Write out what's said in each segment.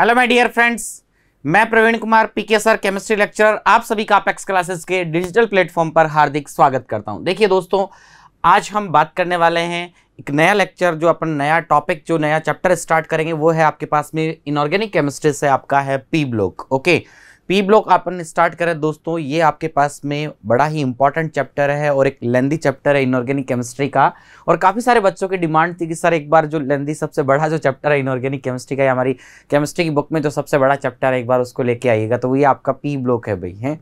Hello my dear friends मैं Praveen Kumar PK sir chemistry lecturer आप सभी का अपेक्स क्लासेस के डिजिटल प्लेटफॉर्म पर हार्दिक स्वागत करता हूँ। देखिए दोस्तों, आज हम बात करने वाले हैं एक नया लेक्चर जो अपन नया टॉपिक जो नया चैप्टर स्टार्ट करेंगे, वो है आपके पास में इनऑर्गेनिक केमिस्ट्री से आपका है P block okay P block अपन स्टार्ट करें दोस्तों, ये आपके पास में बड़ा ही इंपॉर्टेंट चैप्टर है और एक लेंदी चैप्टर है इनऑर्गेनिक केमिस्ट्री का। और काफ़ी सारे बच्चों की डिमांड थी कि सर एक बार जो लेंदी सबसे बड़ा जो चैप्टर है इनऑर्गेनिक केमिस्ट्री का हमारी केमिस्ट्री की बुक में जो सबसे बड़ा चैप्टर है, एक बार उसको लेके आइएगा। तो ये आपका पी ब्लॉक है भाई, है?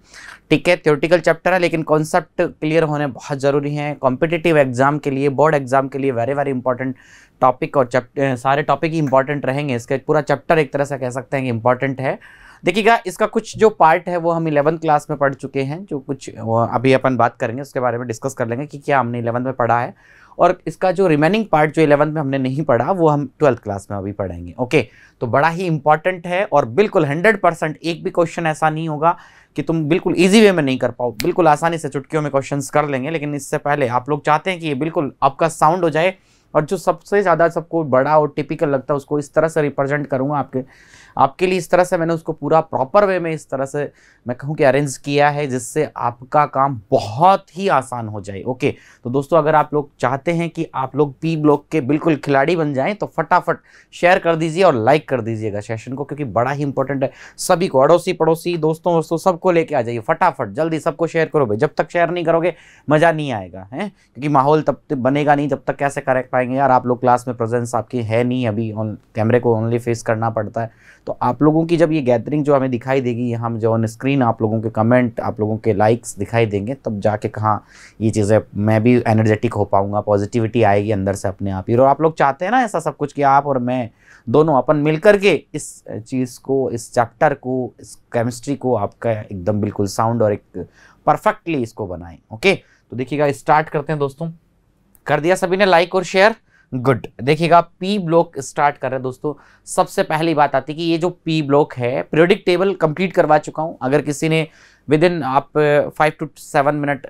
ठीक है थ्योरेटिकल चैप्टर है, लेकिन कॉन्सेप्ट क्लियर होने बहुत ज़रूरी है। कॉम्पिटेटिव एग्ज़ाम के लिए बोर्ड एग्ज़ाम के लिए वेरी वेरी इंपॉर्टेंट टॉपिक और चैप्टर सारे टॉपिक ही इंपॉर्टेंट रहेंगे। इसका पूरा चैप्टर एक तरह से कह सकते हैं कि इंपॉर्टेंट है। देखिएगा, इसका कुछ जो पार्ट है, वो हम इलेवंथ क्लास में पढ़ चुके हैं, जो कुछ अभी अपन बात करेंगे, उसके बारे में डिस्कस कर लेंगे कि क्या हमने इलेवंथ में पढ़ा है। और इसका जो रिमेनिंग पार्ट जो इलेवंथ में हमने नहीं पढ़ा, वो हम ट्वेल्थ क्लास में अभी पढ़ेंगे ओके तो बड़ा ही इंपॉर्टेंट है और बिल्कुल हंड्रेड परसेंट एक भी क्वेश्चन ऐसा नहीं होगा कि तुम बिल्कुल ईजी वे में नहीं कर पाओ। बिल्कुल आसानी से चुटकियों में क्वेश्चन कर लेंगे, लेकिन इससे पहले आप लोग चाहते हैं कि ये बिल्कुल आपका साउंड हो जाए और जो सबसे ज़्यादा सबको बड़ा और टिपिकल लगता है, उसको इस तरह से रिप्रेजेंट करूँगा आपके। आपके लिए इस तरह से मैंने उसको पूरा प्रॉपर वे में इस तरह से मैं कहूँ कि अरेंज किया है जिससे आपका काम बहुत ही आसान हो जाए। ओके तो दोस्तों, अगर आप लोग चाहते हैं कि आप लोग पी ब्लॉक के बिल्कुल खिलाड़ी बन जाएँ तो फटाफट शेयर कर दीजिए और लाइक कर दीजिएगा सेशन को, क्योंकि बड़ा ही इंपॉर्टेंट है। सभी को अड़ोसी पड़ोसी दोस्तों दोस्तों, सबको लेके आ जाइए फटाफट। जल्दी सबको शेयर करो भाई। जब तक शेयर नहीं करोगे, मज़ा नहीं आएगा, है? क्योंकि माहौल तब तक बनेगा नहीं जब तक कैसे कर पाएँगे यार। आप लोग क्लास में प्रेजेंस आपकी है नहीं अभी। ऑन कैमरे को ओनली फेस करना पड़ता है। तो आप लोगों की जब ये गैदरिंग जो हमें दिखाई देगी हम जो ऑन स्क्रीन आप लोगों के कमेंट आप लोगों के लाइक्स दिखाई देंगे, तब जाके कहाँ ये चीज़ें, मैं भी एनर्जेटिक हो पाऊँगा पॉजिटिविटी आएगी अंदर से अपने आप ही। और आप लोग चाहते हैं ना ऐसा सब कुछ कि आप और मैं दोनों अपन मिल के इस चीज़ को, इस चैप्टर को, इस केमिस्ट्री को आपका एकदम बिल्कुल साउंड और एक परफेक्टली इसको बनाएँ ओके तो देखिएगा स्टार्ट करते हैं दोस्तों। कर दिया सभी ने लाइक और शेयर गुड। देखिएगा पी ब्लॉक स्टार्ट कर रहे हैं दोस्तों। सबसे पहली बात आती है कि ये जो पी ब्लॉक है पीरियोडिक टेबल कंप्लीट करवा चुका हूँ। अगर किसी ने विद इन आप five to seven minute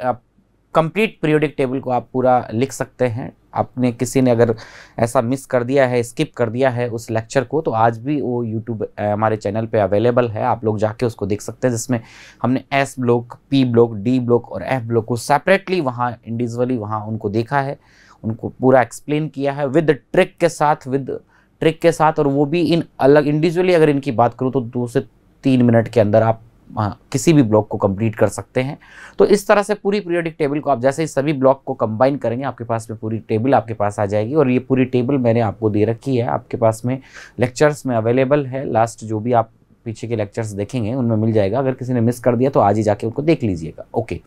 complete periodic table को आप पूरा लिख सकते हैं। आपने किसी ने अगर ऐसा मिस कर दिया है स्किप कर दिया है उस लेक्चर को तो आज भी वो यूट्यूब हमारे चैनल पे अवेलेबल है। आप लोग जाके उसको देख सकते हैं, जिसमें हमने S block P block D block और एफ़ ब्लॉक को सेपरेटली वहाँ इंडिविजुअली वहाँ उनको देखा है। उनको पूरा एक्सप्लेन किया है विद ट्रिक के साथ विद ट्रिक के साथ और वो भी इन अलग इंडिविजुअली अगर इनकी बात करूँ तो दो से तीन मिनट के अंदर आप हाँ, किसी भी ब्लॉक को कंप्लीट कर सकते हैं। तो इस तरह से पूरी पीरियोडिक टेबल को आप जैसे ही सभी ब्लॉक को कंबाइन करेंगे आपके पास में पूरी टेबल आपके पास आ जाएगी और ये पूरी टेबल मैंने आपको दे रखी है। आपके पास में लेक्चर्स में अवेलेबल है। लास्ट जो भी आप पीछे के लेक्चर्स देखेंगे उनमें मिल जाएगा। अगर किसी ने मिस कर दिया तो आज ही जाके उनको देख लीजिएगा। ओके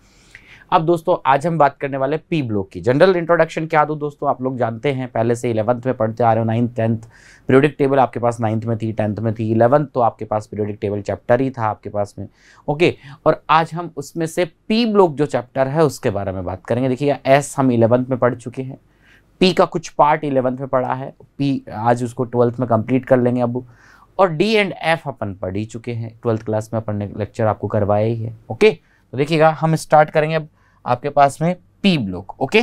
अब दोस्तों, आज हम बात करने वाले पी ब्लॉक की। जनरल इंट्रोडक्शन क्या दूँ दोस्तों? आप लोग जानते हैं, पहले से इलेवंथ में पढ़ते आ रहे हो नाइन्थ टेंथ पीरियोडिक टेबल आपके पास नाइन्थ में थी टेंथ में थी इलेवंथ तो आपके पास पीरियोडिक टेबल चैप्टर ही था आपके पास में। ओके और आज हम उसमें से पी ब्लॉक जो चैप्टर है, उसके बारे में बात करेंगे। देखिए एस हम इलेवंथ में पढ़ चुके हैं। पी का कुछ पार्ट इलेवंथ में पढ़ा है। पी आज उसको ट्वेल्थ में कंप्लीट कर लेंगे अब। और डी एंड एफ़ अपन पढ़ ही चुके हैं। ट्वेल्थ क्लास में अपन ने लेक्चर आपको करवाया ही है। ओके तो देखिएगा, हम स्टार्ट करेंगे अब। आपके पास में पी ब्लॉक ओके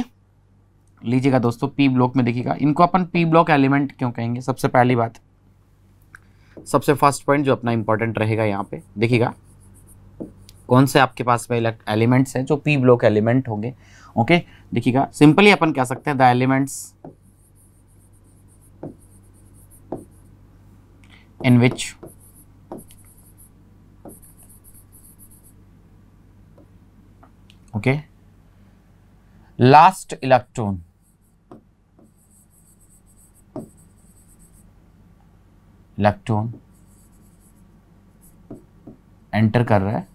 लीजिएगा दोस्तों पी ब्लॉक में देखिएगा। इनको अपन पी ब्लॉक एलिमेंट क्यों कहेंगे? सबसे पहली बात, सबसे फ़र्स्ट पॉइंट जो अपना इंपॉर्टेंट रहेगा यहाँ पे, देखिएगा। कौन से आपके पास में एलिमेंट्स हैं जो पी ब्लॉक एलिमेंट होंगे ओके देखिएगा सिंपली अपन कह सकते हैं the elements in which okay? Last electron electron enter कर रहा है.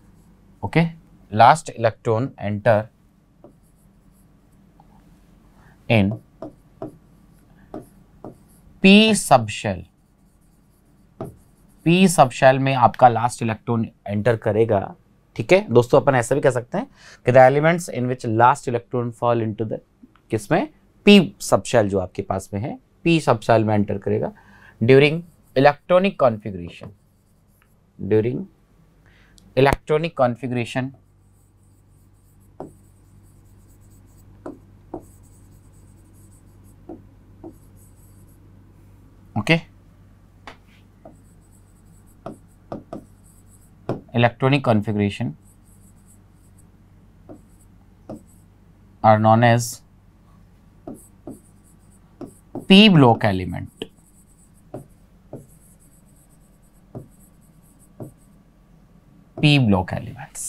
Okay last electron enter in P subshell P subshell में आपका लास्ट इलेक्ट्रॉन एंटर करेगा. ठीक है? दोस्तों, अपन ऐसा भी कह सकते हैं कि the elements in which last electron fall into the किसमें? पी सबशेल जो आपके पास में है पी सबशेल में एंटर करेगा during electronic configuration during electronic configuration okay electronic configuration are known as p block element. P block elements.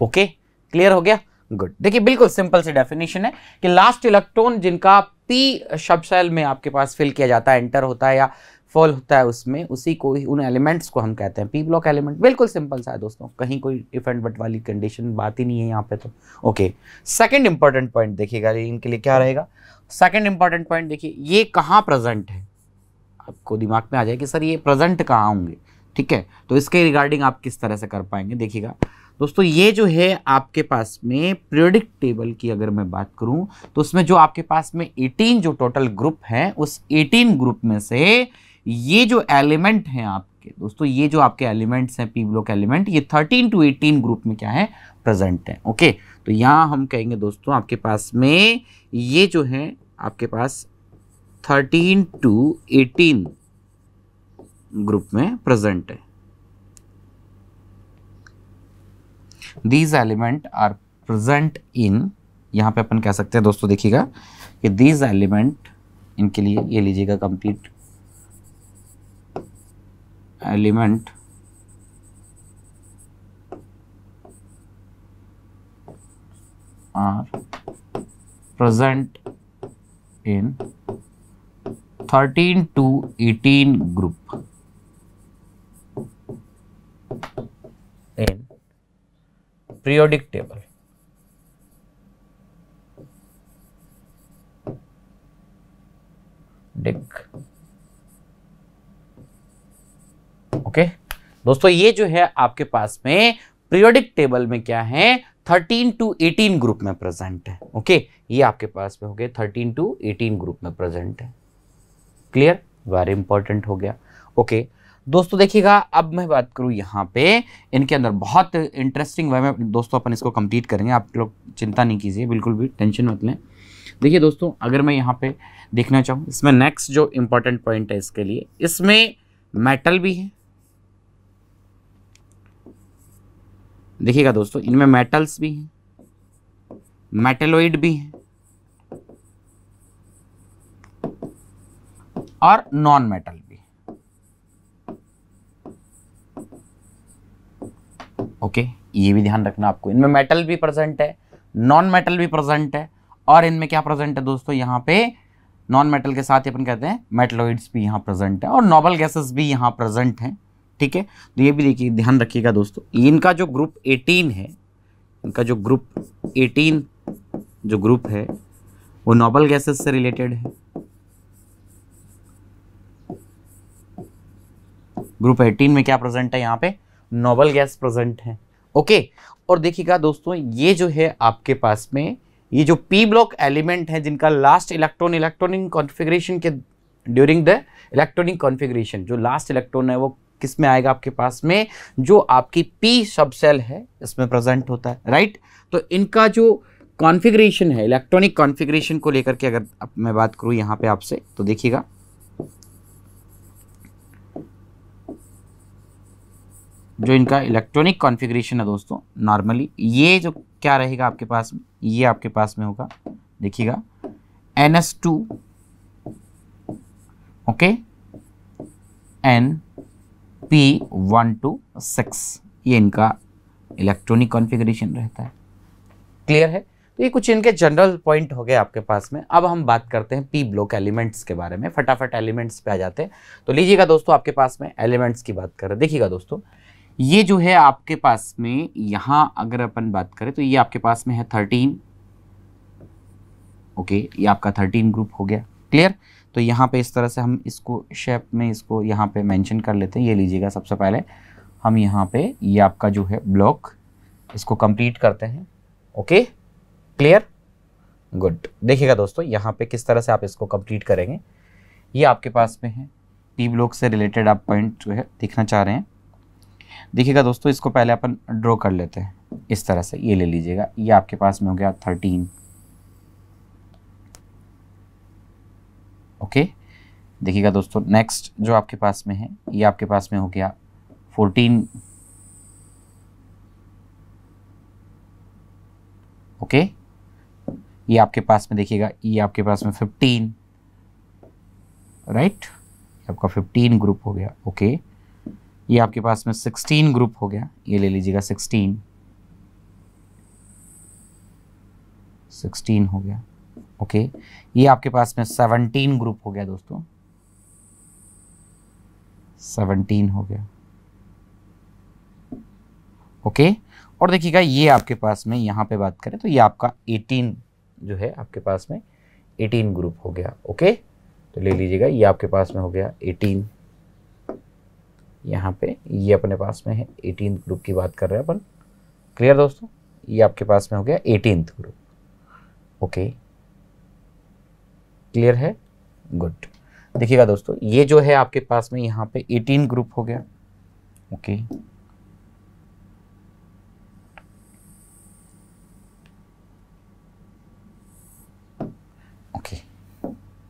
Okay clear हो गया? गुड देखिए, बिल्कुल सिंपल सी डेफिनेशन है कि लास्ट इलेक्ट्रॉन जिनका पी शब सेल में आपके पास फिल किया जाता है एंटर होता है या फॉल होता है उसमें, उसी को, उन एलिमेंट्स को हम कहते हैं। पी ब्लॉक एलिमेंट बिल्कुल सिंपल सा है दोस्तों, कहीं कोई इफ़ एंड बट वाली कंडीशन बात ही नहीं है यहाँ पे तो। ओके सेकंड इंपॉर्टेंट पॉइंट देखिएगा, इनके लिए क्या रहेगा? सेकंड इंपॉर्टेंट पॉइंट देखिए, ये कहाँ प्रेजेंट है? आपको दिमाग में आ जाए कि सर, ये प्रेजेंट कहाँ होंगे? ठीक है तो इसके रिगार्डिंग आप किस तरह से कर पाएँगे, देखिएगा। दोस्तों, ये जो है आपके पास में पीरियोडिक टेबल की अगर मैं बात करूँ तो उसमें जो आपके पास में 18 जो टोटल ग्रुप है, उस 18 ग्रुप में से ये जो एलिमेंट हैं आपके, दोस्तों, ये जो आपके एलिमेंट्स हैं पी ब्लॉक एलिमेंट ये 13 टू 18 ग्रुप में क्या है? प्रेजेंट है ओके तो यहाँ हम कहेंगे, दोस्तों, आपके पास में ये जो है, आपके पास 13 टू 18 ग्रुप में प्रेजेंट है। These element are present in यहाँ पे अपन कह सकते हैं, दोस्तों, देखिएगा, कि दीज एलिमेंट इनके लिए ये लीजिएगा complete element are present in 13 to 18 group in periodic table. Dick okay? दोस्तों, ये जो है आपके पास में पीरियोडिक टेबल में क्या है? 13 टू 18 ग्रुप में प्रेजेंट है, ओके? ये आपके पास में हो गए 13 टू 18 ग्रुप में प्रेजेंट है। क्लियर वेरी इंपॉर्टेंट हो गया। ओके. दोस्तों, देखिएगा, अब मैं बात करूँ यहाँ पे। इनके अंदर बहुत इंटरेस्टिंग वे में दोस्तों, अपन इसको कंप्लीट करेंगे। आप लोग चिंता नहीं कीजिए, बिल्कुल भी टेंशन मत लें। देखिए दोस्तों, अगर मैं यहाँ पे देखना चाहूँ, इसमें नेक्स्ट जो इम्पोर्टेंट पॉइंट है इसके लिए, इसमें मेटल भी है। देखिएगा दोस्तों, इनमें मेटल्स भी हैं मेटेलोइड भी हैं, और नॉन मेटल भी ओके ये भी ध्यान रखना आपको। इनमें मेटल भी प्रेजेंट है नॉन मेटल भी प्रेजेंट है, और इनमें क्या प्रेजेंट है दोस्तों? यहाँ पे नॉन मेटल के साथ ही अपन कहते हैं मेटलोइड्स भी यहाँ प्रेजेंट है, और नोबल गैसेस भी यहाँ प्रेजेंट हैं। ठीक है? तो ये भी देखिए, ध्यान रखिएगा दोस्तों। इनका जो ग्रुप 18 है, इनका जो ग्रुप 18 जो ग्रुप है, वो नोबल गैसेस से रिलेटेड है। ग्रुप 18 में क्या प्रेजेंट है यहाँ पे? नोबल गैस प्रेजेंट है। ओके और देखिएगा दोस्तों, ये जो है आपके पास में, ये जो पी ब्लॉक एलिमेंट है, जिनका लास्ट इलेक्ट्रॉन इलेक्ट्रॉनिक कॉन्फ़िगरेशन के ड्यूरिंग द इलेक्ट्रॉनिक कॉन्फ़िगरेशन जो लास्ट इलेक्ट्रॉन है, वो किसमें आएगा आपके पास में? जो आपकी पी सब सेल है, इसमें प्रेजेंट होता है राइट तो इनका जो कॉन्फ़िगरेशन है इलेक्ट्रॉनिक कॉन्फ़िगरेशन को लेकर के अगर मैं बात करूँ यहाँ पे आपसे तो देखिएगा। जो इनका इलेक्ट्रॉनिक कॉन्फ़िगरेशन है दोस्तों नॉर्मली ये जो क्या रहेगा आपके पास में? ये आपके पास में होगा, देखिएगा n s two okay n p one to six ये इनका इलेक्ट्रॉनिक कॉन्फ़िगरेशन रहता है। क्लियर है? तो ये कुछ इनके जनरल पॉइंट हो गए आपके पास में। अब हम बात करते हैं पी ब्लॉक एलिमेंट्स के बारे में। फटाफट एलिमेंट्स पे आ जाते हैं। तो लीजिएगा दोस्तों, आपके पास में एलिमेंट्स की बात करें देखिएगा दोस्तों, ये जो है आपके पास में, यहाँ अगर अपन बात करें तो ये आपके पास में है थर्टीन ओके ये आपका थर्टीन ग्रुप हो गया। क्लियर तो यहाँ पे इस तरह से हम इसको शेप में इसको यहाँ पे मेंशन कर लेते हैं। ये लीजिएगा सबसे पहले। हम यहाँ पे ये आपका जो है ब्लॉक इसको कंप्लीट करते हैं। ओके क्लियर गुड देखिएगा दोस्तों, यहाँ पे किस तरह से आप इसको कंप्लीट करेंगे। ये आपके पास में है। टी ब्लॉक से रिलेटेड आप पॉइंट जो है दिखना चाह रहे हैं। देखिएगा दोस्तों, इसको पहले अपन ड्रॉ कर लेते हैं। इस तरह से ये ले लीजिएगा। ये आपके पास में हो गया थर्टीन ओके? देखिएगा दोस्तों नेक्स्ट जो आपके पास में है, ये आपके पास में हो गया फोर्टीन ओके? ये आपके पास में, देखिएगा, ये आपके पास में फिफ्टीन राइट आपका फिफ्टीन ग्रुप हो गया, ओके? ये आपके पास में सिक्सटीन ग्रुप हो गया, ये ले लीजिएगा सिक्सटीन सिक्सटीन हो गया। ओके? ये आपके पास में सेवनटीन ग्रुप हो गया दोस्तों। सेवनटीन हो गया। ओके? और देखिएगा, ये आपके पास में, यहाँ पे बात करें तो ये आपका एटीन जो है, आपके पास में एटीन ग्रुप हो गया। ओके? तो ले लीजिएगा, ये आपके पास में हो गया एटीन यहाँ पे ये अपने पास में है एटीन ग्रुप की बात कर रहे हैं अपन। क्लियर दोस्तों? ये आपके पास में हो गया एटीन ग्रुप ओके? क्लियर है? गुड देखिएगा दोस्तों, ये जो है आपके पास में यहाँ पे 18 ग्रुप हो गया। ओके ओके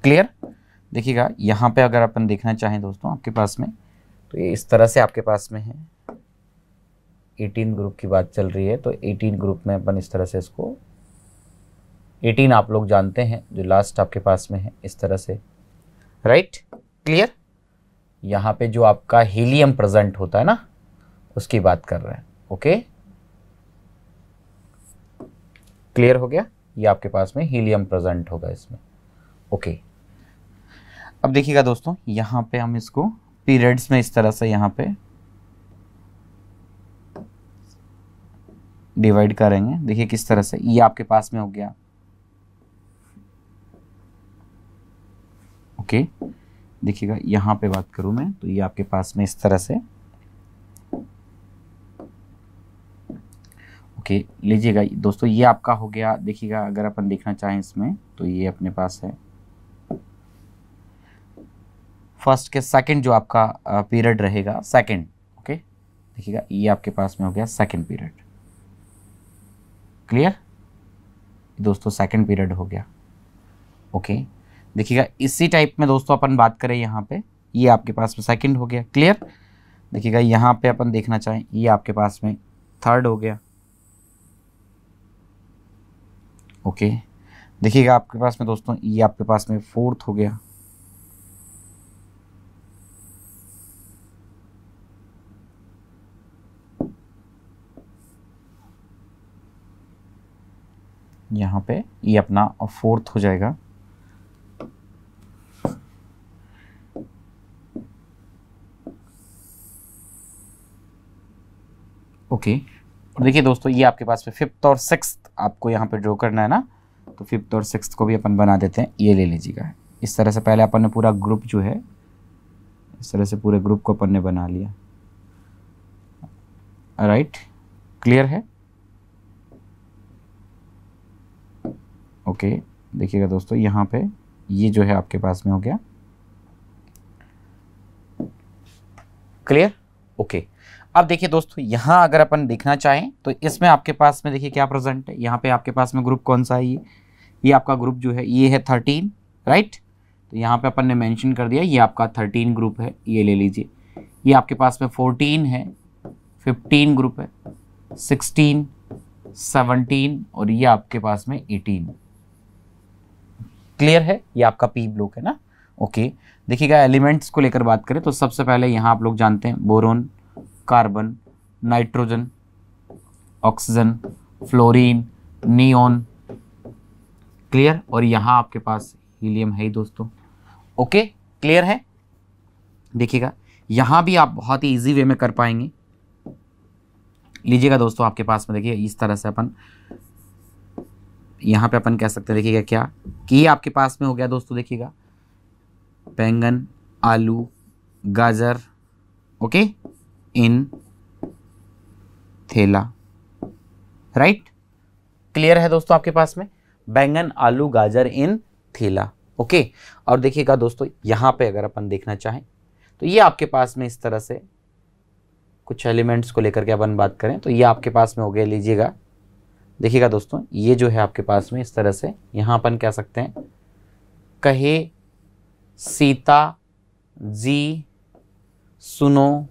क्लियर देखिएगा, यहाँ पे अगर अपन देखना चाहें दोस्तों आपके पास में तो ये इस तरह से आपके पास में है। 18 ग्रुप की बात चल रही है तो 18 ग्रुप में अपन इस तरह से इसको 18 आप लोग जानते हैं, जो लास्ट आपके पास में है, इस तरह से। राइट क्लियर यहाँ पे जो आपका हीलियम प्रेजेंट होता है ना, उसकी बात कर रहे हैं। ओके क्लियर हो गया? ये आपके पास में हीलियम प्रेजेंट होगा इसमें। ओके अब देखिएगा दोस्तों, यहाँ पे हम इसको पीरियड्स में इस तरह से यहाँ पे डिवाइड करेंगे। देखिए किस तरह से, ये आपके पास में हो गया। ओके। देखिएगा, यहाँ पे बात करूँ मैं तो ये आपके पास में इस तरह से। ओके, लीजिएगा, दोस्तों, ये आपका हो गया। देखिएगा, अगर अपन देखना चाहें इसमें तो ये अपने पास है। फ़र्स्ट के सेकंड जो आपका पीरियड रहेगा, सेकंड, ओके? देखिएगा, ये आपके पास में हो गया सेकंड पीरियड। क्लियर? दोस्तों, सेकंड पीरियड हो गया। ओके? देखिएगा, इसी टाइप में दोस्तों अपन बात करें यहाँ पे, ये आपके पास में सेकंड हो गया क्लियर देखिएगा, यहाँ पे अपन देखना चाहें, ये आपके पास में थर्ड हो गया। ओके देखिएगा, आपके पास में दोस्तों, ये आपके पास में फोर्थ हो गया। यहाँ पे ये अपना फोर्थ हो जाएगा। ओके। और देखिए दोस्तों, ये आपके पास फिफ्थ और सिक्स आपको यहाँ पे ड्रॉ करना है ना? तो फिफ्थ और सिक्स को भी अपन बना देते हैं। ये ले लीजिएगा। इस तरह से पहले अपन ने पूरा ग्रुप जो है, इस तरह से पूरे ग्रुप को अपन ने बना लिया। राइट क्लियर है? ओके। देखिएगा दोस्तों, यहाँ पे ये जो है आपके पास में हो गया। Clear okay. अब देखिए दोस्तों, यहाँ अगर अपन देखना चाहें तो इसमें आपके पास में देखिए क्या प्रेजेंट है। यहाँ पे आपके पास में ग्रुप कौन सा है ये? ये आपका ग्रुप जो है, ये है थर्टीन राइट तो यहाँ पे अपन ने मेंशन कर दिया, ये आपका थर्टीन ग्रुप है, ये ले लीजिए। ये आपके पास में फोर्टीन है फिफ्टीन ग्रुप है सिक्सटीन सेवनटीन और ये आपके पास में एटीन क्लियर है? ये आपका पी ब्लॉक है ना? ओके देखिएगा एलिमेंट्स को लेकर बात करें तो सबसे पहले यहाँ आप लोग जानते हैं boron carbon, nitrogen, oxygen, fluorine, neon. Clear? और यहाँ आपके पास हीलियम है ही दोस्तों। ओके? क्लियर है? देखिएगा, यहाँ भी आप बहुत ही इजी वे में कर पाएँगे। लीजिएगा दोस्तों आपके पास में, देखिए, इस तरह से अपन, यहाँ पे अपन कह सकते हैं, देखिएगा क्या? कि आपके पास में हो गया दोस्तों, देखिएगा। बैंगन, आलू, गाजर, ओके? इन थेला राइट क्लियर है दोस्तों आपके पास में? बैंगन, आलू, गाजर इन थेला ओके और देखिएगा दोस्तों, यहाँ पे अगर अपन देखना चाहें तो ये आपके पास में इस तरह से कुछ एलिमेंट्स को लेकर के अपन बात करें तो ये आपके पास में हो गया, लीजिएगा। देखिएगा दोस्तों, ये जो है आपके पास में इस तरह से, यहाँ अपन कह सकते हैं? कहे, सीता, जी, सुनो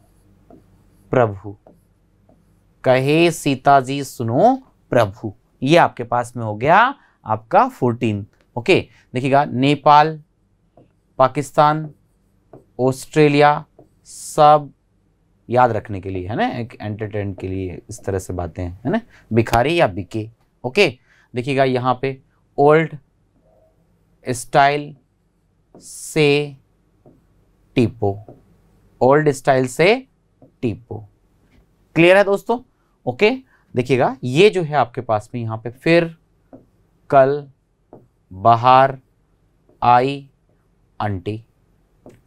प्रभु। कहे सीता जी सुनो प्रभु। ये आपके पास में हो गया आपका फोर्टीन ओके देखिएगा, नेपाल, पाकिस्तान, ऑस्ट्रेलिया, सब याद रखने के लिए, है ना? एक एंटरटेनमेंट के लिए इस तरह से बातें, है ना? भिखारी या बिके ओके देखिएगा, यहाँ पे ओल्ड स्टाइल से टीपो। ओल्ड स्टाइल से टीपो क्लियर है दोस्तों? ओके देखिएगा, ये जो है आपके पास में यहाँ पे फिर कल, बाहर आई, आंटी।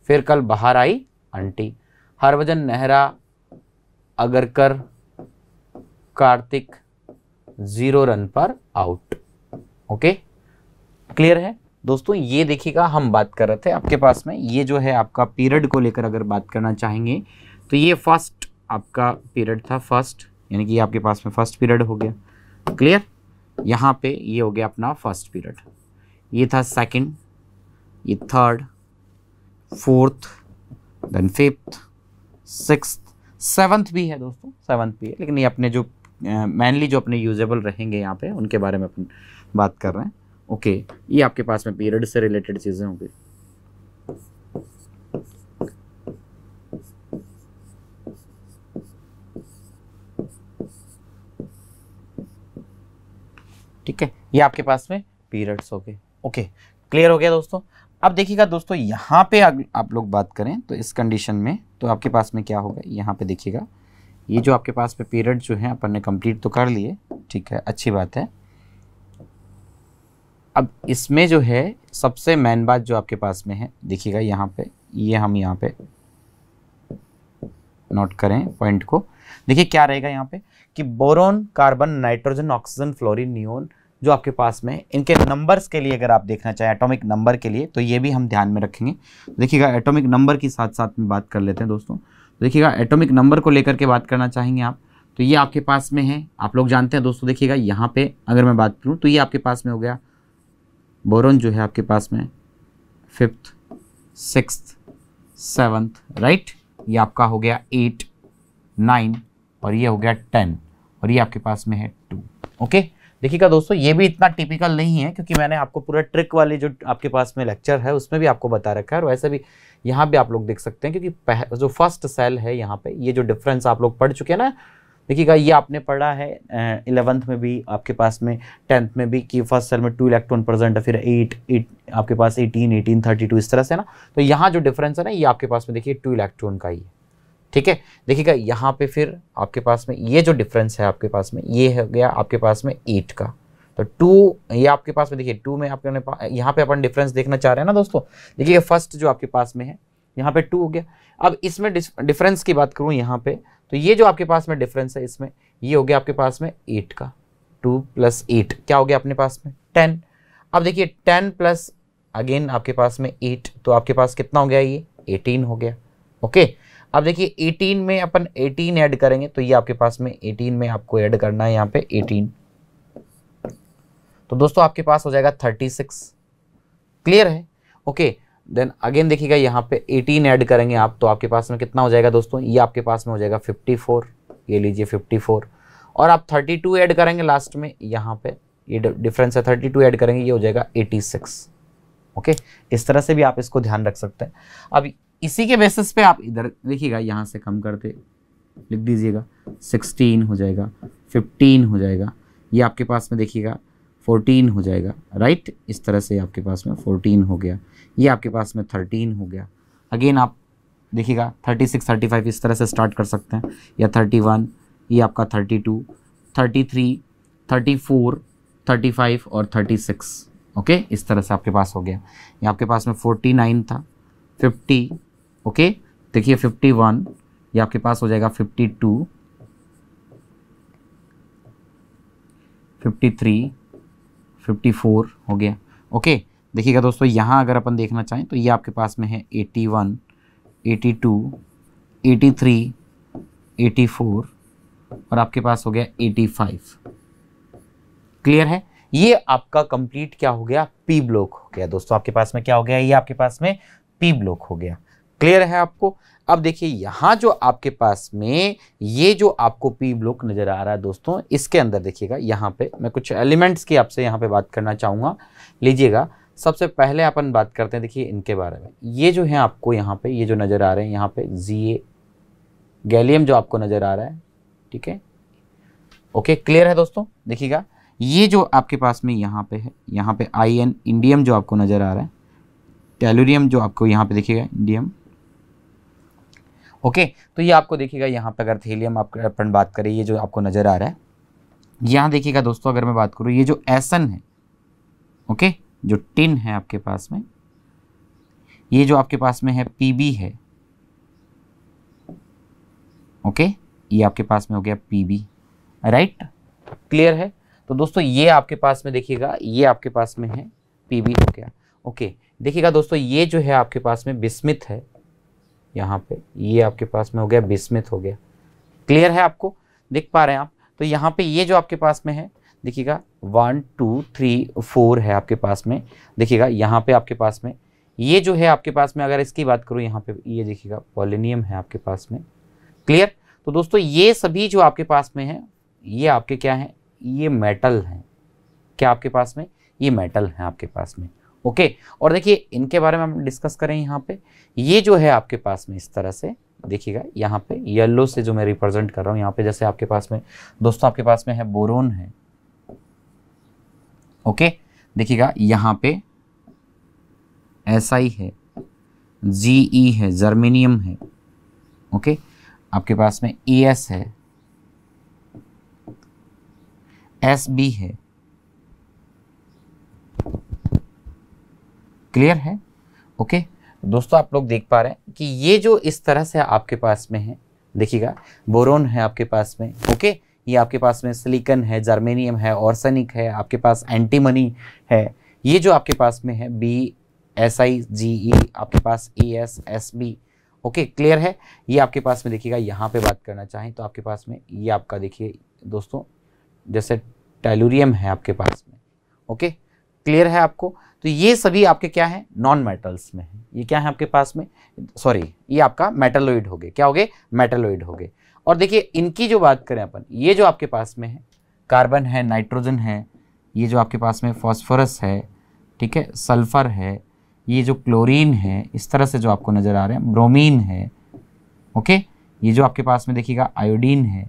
फिर कल बाहर आई, aunty. Harbhajan Nehra, Agarkar, Karthik, zero run पर आउट। ओके क्लियर है? दोस्तों, ये देखिएगा, हम बात कर रहे थे आपके पास में। ये जो है आपका पीरियड को लेकर अगर बात करना चाहेंगे तो ये फ़र्स्ट आपका पीरियड था फ़र्स्ट यानी कि आपके पास में फ़र्स्ट पीरियड हो गया। क्लियर यहाँ पे ये हो गया अपना फ़र्स्ट पीरियड ये था सेकंड ये third fourth then fifth six seventh भी है दोस्तों सेवन्थ भी है। लेकिन ये अपने जो मेनली जो अपने यूजेबल रहेंगे यहाँ पे, उनके बारे में अपन बात कर रहे हैं। ओके ये आपके पास में पीरियड से रिलेटेड चीज़ें होंगी। ठीक है? ये आपके पास में पीरियड्स हो गए। ओके क्लियर हो गया दोस्तों? अब देखिएगा दोस्तों, यहाँ पे आप लोग बात करें तो इस कंडीशन में तो आपके पास में क्या होगा? यहाँ पे देखिएगा, ये जो आपके पास में पीरियड जो है, अपन ने कंप्लीट तो कर लिए, ठीक है? अच्छी बात है। अब इसमें जो है, सबसे मेन बात जो आपके पास में है, देखिएगा यहाँ पे, ये हम यहाँ पे नोट करें पॉइंट को। देखिए क्या रहेगा यहाँ पे, कि boron carbon nitrogen oxygen fluorine neon जो आपके पास में इनके नंबर्स के लिए अगर आप देखना चाहें एटॉमिक नंबर के लिए तो ये भी हम ध्यान में रखेंगे। देखिएगा एटॉमिक नंबर की साथ साथ में बात कर लेते हैं दोस्तों। देखिएगा एटॉमिक नंबर को लेकर के बात करना चाहेंगे आप तो ये आपके पास में है। आप लोग जानते हैं दोस्तों, देखिएगा, यहाँ पे अगर मैं बात करूँ तो ये आपके पास में हो गया। बोरोन जो है आपके पास में फिफ्थ सिक्स सेवन्थ राइट ये आपका हो गया एट नाइन और ये हो गया टेन और ये आपके पास में है टू ओके देखिएगा दोस्तों, ये भी इतना टिपिकल नहीं है, क्योंकि मैंने आपको पूरा ट्रिक वाली जो आपके पास में लेक्चर है, उसमें भी आपको बता रखा है। और वैसे भी यहाँ भी आप लोग देख सकते हैं, क्योंकि जो फ़र्स्ट सेल है यहाँ पे, ये जो डिफरेंस आप लोग पढ़ चुके हैं ना, देखिएगा, ये आपने पढ़ा है इलेवंथ में भी आपके पास में टेंथ में भी कि फ़र्स्ट सेल में टू इलेक्ट्रॉन प्रेजेंट है, फिर एट एट आपके पास एटीन एटीन थर्टी टू इस तरह से ना। तो यहाँ जो डिफरेंस है ना, ये आपके पास में देखिए टू इलेक्ट्रॉन का ही है। ठीक है? देखिएगा, यहाँ पे फिर आपके पास में ये जो डिफरेंस है आपके पास में, ये हो गया आपके पास में एट का। तो टू ये आपके पास में देखिए टू में आपके यहाँ पे अपन डिफरेंस देखना चाह रहे हैं ना दोस्तों? देखिए फ़र्स्ट जो आपके पास में है, यहाँ पे टू हो गया। अब इसमें डिफरेंस की बात करूँ यहाँ पे तो ये जो आपके पास में डिफरेंस है इसमें, ये हो गया आपके पास में एट का। टू प्लस एट क्या हो गया अपने पास में? टेन अब देखिए टेन प्लस अगेन आपके पास में एट तो आपके पास कितना हो गया ये? एटीन हो गया। ओके अब देखिए 18 में अपन 18 ऐड करेंगे तो ये आपके पास में 18 में आपको ऐड करना है यहाँ पे 18 तो दोस्तों, आपके पास हो जाएगा 36 क्लियर है? ओके देन अगेन देखिएगा, यहाँ पे 18 ऐड करेंगे आप तो आपके पास में कितना हो जाएगा दोस्तों? ये आपके पास में हो जाएगा 54 ये लीजिए 54 और आप 32 ऐड करेंगे लास्ट में, यहाँ पे ये डिफरेंस है 32 ऐड करेंगे, ये हो जाएगा 86 ओके इस तरह से भी आप इसको ध्यान रख सकते हैं। अब इसी के बेसिस पे आप इधर, देखिएगा, यहाँ से कम करते, लिख दीजिएगा सिक्सटीन हो जाएगा फिफ्टीन हो जाएगा, ये आपके पास में देखिएगा फोर्टीन हो जाएगा राइट इस तरह से आपके पास में फोर्टीन हो गया, ये आपके पास में थर्टीन हो गया। अगेन आप देखिएगा थर्टी सिक्स थर्टी फाइव इस तरह से स्टार्ट कर सकते हैं, या थर्टी वन ये आपका thirty two thirty three thirty four thirty five और थर्टी सिक्स ओके इस तरह से आपके पास हो गया। ये आपके पास में फोर्टी नाइन था फिफ्टी ओके? देखिए फिफ्टी वन ये आपके पास हो जाएगा fifty two fifty three fifty four हो गया। ओके? देखिएगा दोस्तों, यहाँ अगर अपन देखना चाहें तो ये आपके पास में है eighty one eighty two eighty three eighty four और आपके पास हो गया एटी फाइव क्लियर है? ये आपका कंप्लीट क्या हो गया? पी ब्लॉक हो गया दोस्तों। आपके पास में क्या हो गया? ये आपके पास में पी ब्लॉक हो गया। क्लियर है आपको? अब देखिए, यहाँ जो आपके पास में ये जो आपको पी ब्लॉक नज़र आ रहा है दोस्तों, इसके अंदर देखिएगा, यहाँ पे मैं कुछ एलिमेंट्स की आपसे यहाँ पे बात करना चाहूँगा। लीजिएगा, सबसे पहले अपन बात करते हैं, देखिए, इनके बारे में। ये जो है आपको यहाँ पे, ये जो नज़र आ रहे हैं, यहाँ पे जी गैलियम जो आपको नज़र आ रहा है, ठीक है? ओके क्लियर है दोस्तों? देखिएगा, ये जो आपके पास में यहाँ पे है, यहाँ पे आई एन इंडियम जो आपको नज़र आ रहा है टेलोरियम जो आपको यहाँ पे देखिएगा इंडियम ओके? तो ये आपको देखिएगा, यहाँ पर अगर थेलियम आप अपन बात करें, ये जो आपको नज़र आ रहा है, यहाँ देखिएगा दोस्तों, अगर मैं बात करूँ, ये जो एसन है, ओके? जो टिन है आपके पास में, ये जो आपके पास में है पीबी है, ओके? ये आपके पास में हो गया पीबी राइट? क्लियर है? तो दोस्तों, ये आपके पास में देखिएगा, ये आपके पास में है पीबी हो गया, ओके? देखिएगा दोस्तों, ये जो है आपके पास में बिस्मित है यहाँ पे। ये आपके पास में हो गया, बिस्मित हो गया। क्लियर है आपको? देख पा रहे हैं आप। तो यहाँ पे ये जो आपके पास में है, देखिएगा वन टू थ्री फोर है आपके पास में। देखिएगा, यहाँ पे आपके पास में। ये जो है आपके पास में, अगर इसकी बात करूँ, यहाँ पे ये देखिएगा पॉलिनियम है आपके पास में। क्लियर तो दोस्तों, ये सभी जो आपके पास में है, ये आपके क्या है? ये मेटल हैं। क्या आपके पास में? ये मेटल हैं आपके पास में। ओके? और देखिए, इनके बारे में हम डिस्कस करें यहाँ पे। ये जो है आपके पास में इस तरह से, देखिएगा, यहाँ पे येलो से जो मैं रिप्रेजेंट कर रहा हूँ, यहाँ पे जैसे आपके पास में, दोस्तों आपके पास में है बोरोन है। ओके? देखिएगा, यहाँ पे एस आई है जी ई है, जर्मेनियम है। ओके? आपके पास में ई एस है एस बी है क्लियर है? ओके? दोस्तों, आप लोग देख पा रहे हैं कि ये जो इस तरह से आपके पास में है, देखिएगा, बोरोन है आपके पास में, ओके? ये आपके पास में सिलिकन है, जर्मेनियम है, ऑर्सनिक है, आपके पास एंटीमनी है, ये जो आपके पास में है, B, S I G E, आपके पास E S S B, okay? Clear है? ये आपके पास में, देखिएगा, यहाँ पे बात करना चाहें तो आपके पास में ये आपका, देखिए, दोस्तों, जैसे टेलुरियम है आपके पास में, ओके? क्लियर है आपको? तो ये सभी आपके क्या है? नॉन मेटल्स में है। ये क्या है आपके पास में? सॉरी ये आपका मेटलोइड हो गए। क्या हो गए? मेटलोइड हो गए। और देखिए, इनकी जो बात करें अपन, ये जो आपके पास में है कार्बन है नाइट्रोजन है, ये जो आपके पास में फॉस्फोरस है, ठीक है सल्फ़र है, ये जो क्लोरीन है, इस तरह से जो आपको नज़र आ रहे हैं ब्रोमीन है ओके ये जो आपके पास में देखिएगा आयोडीन है।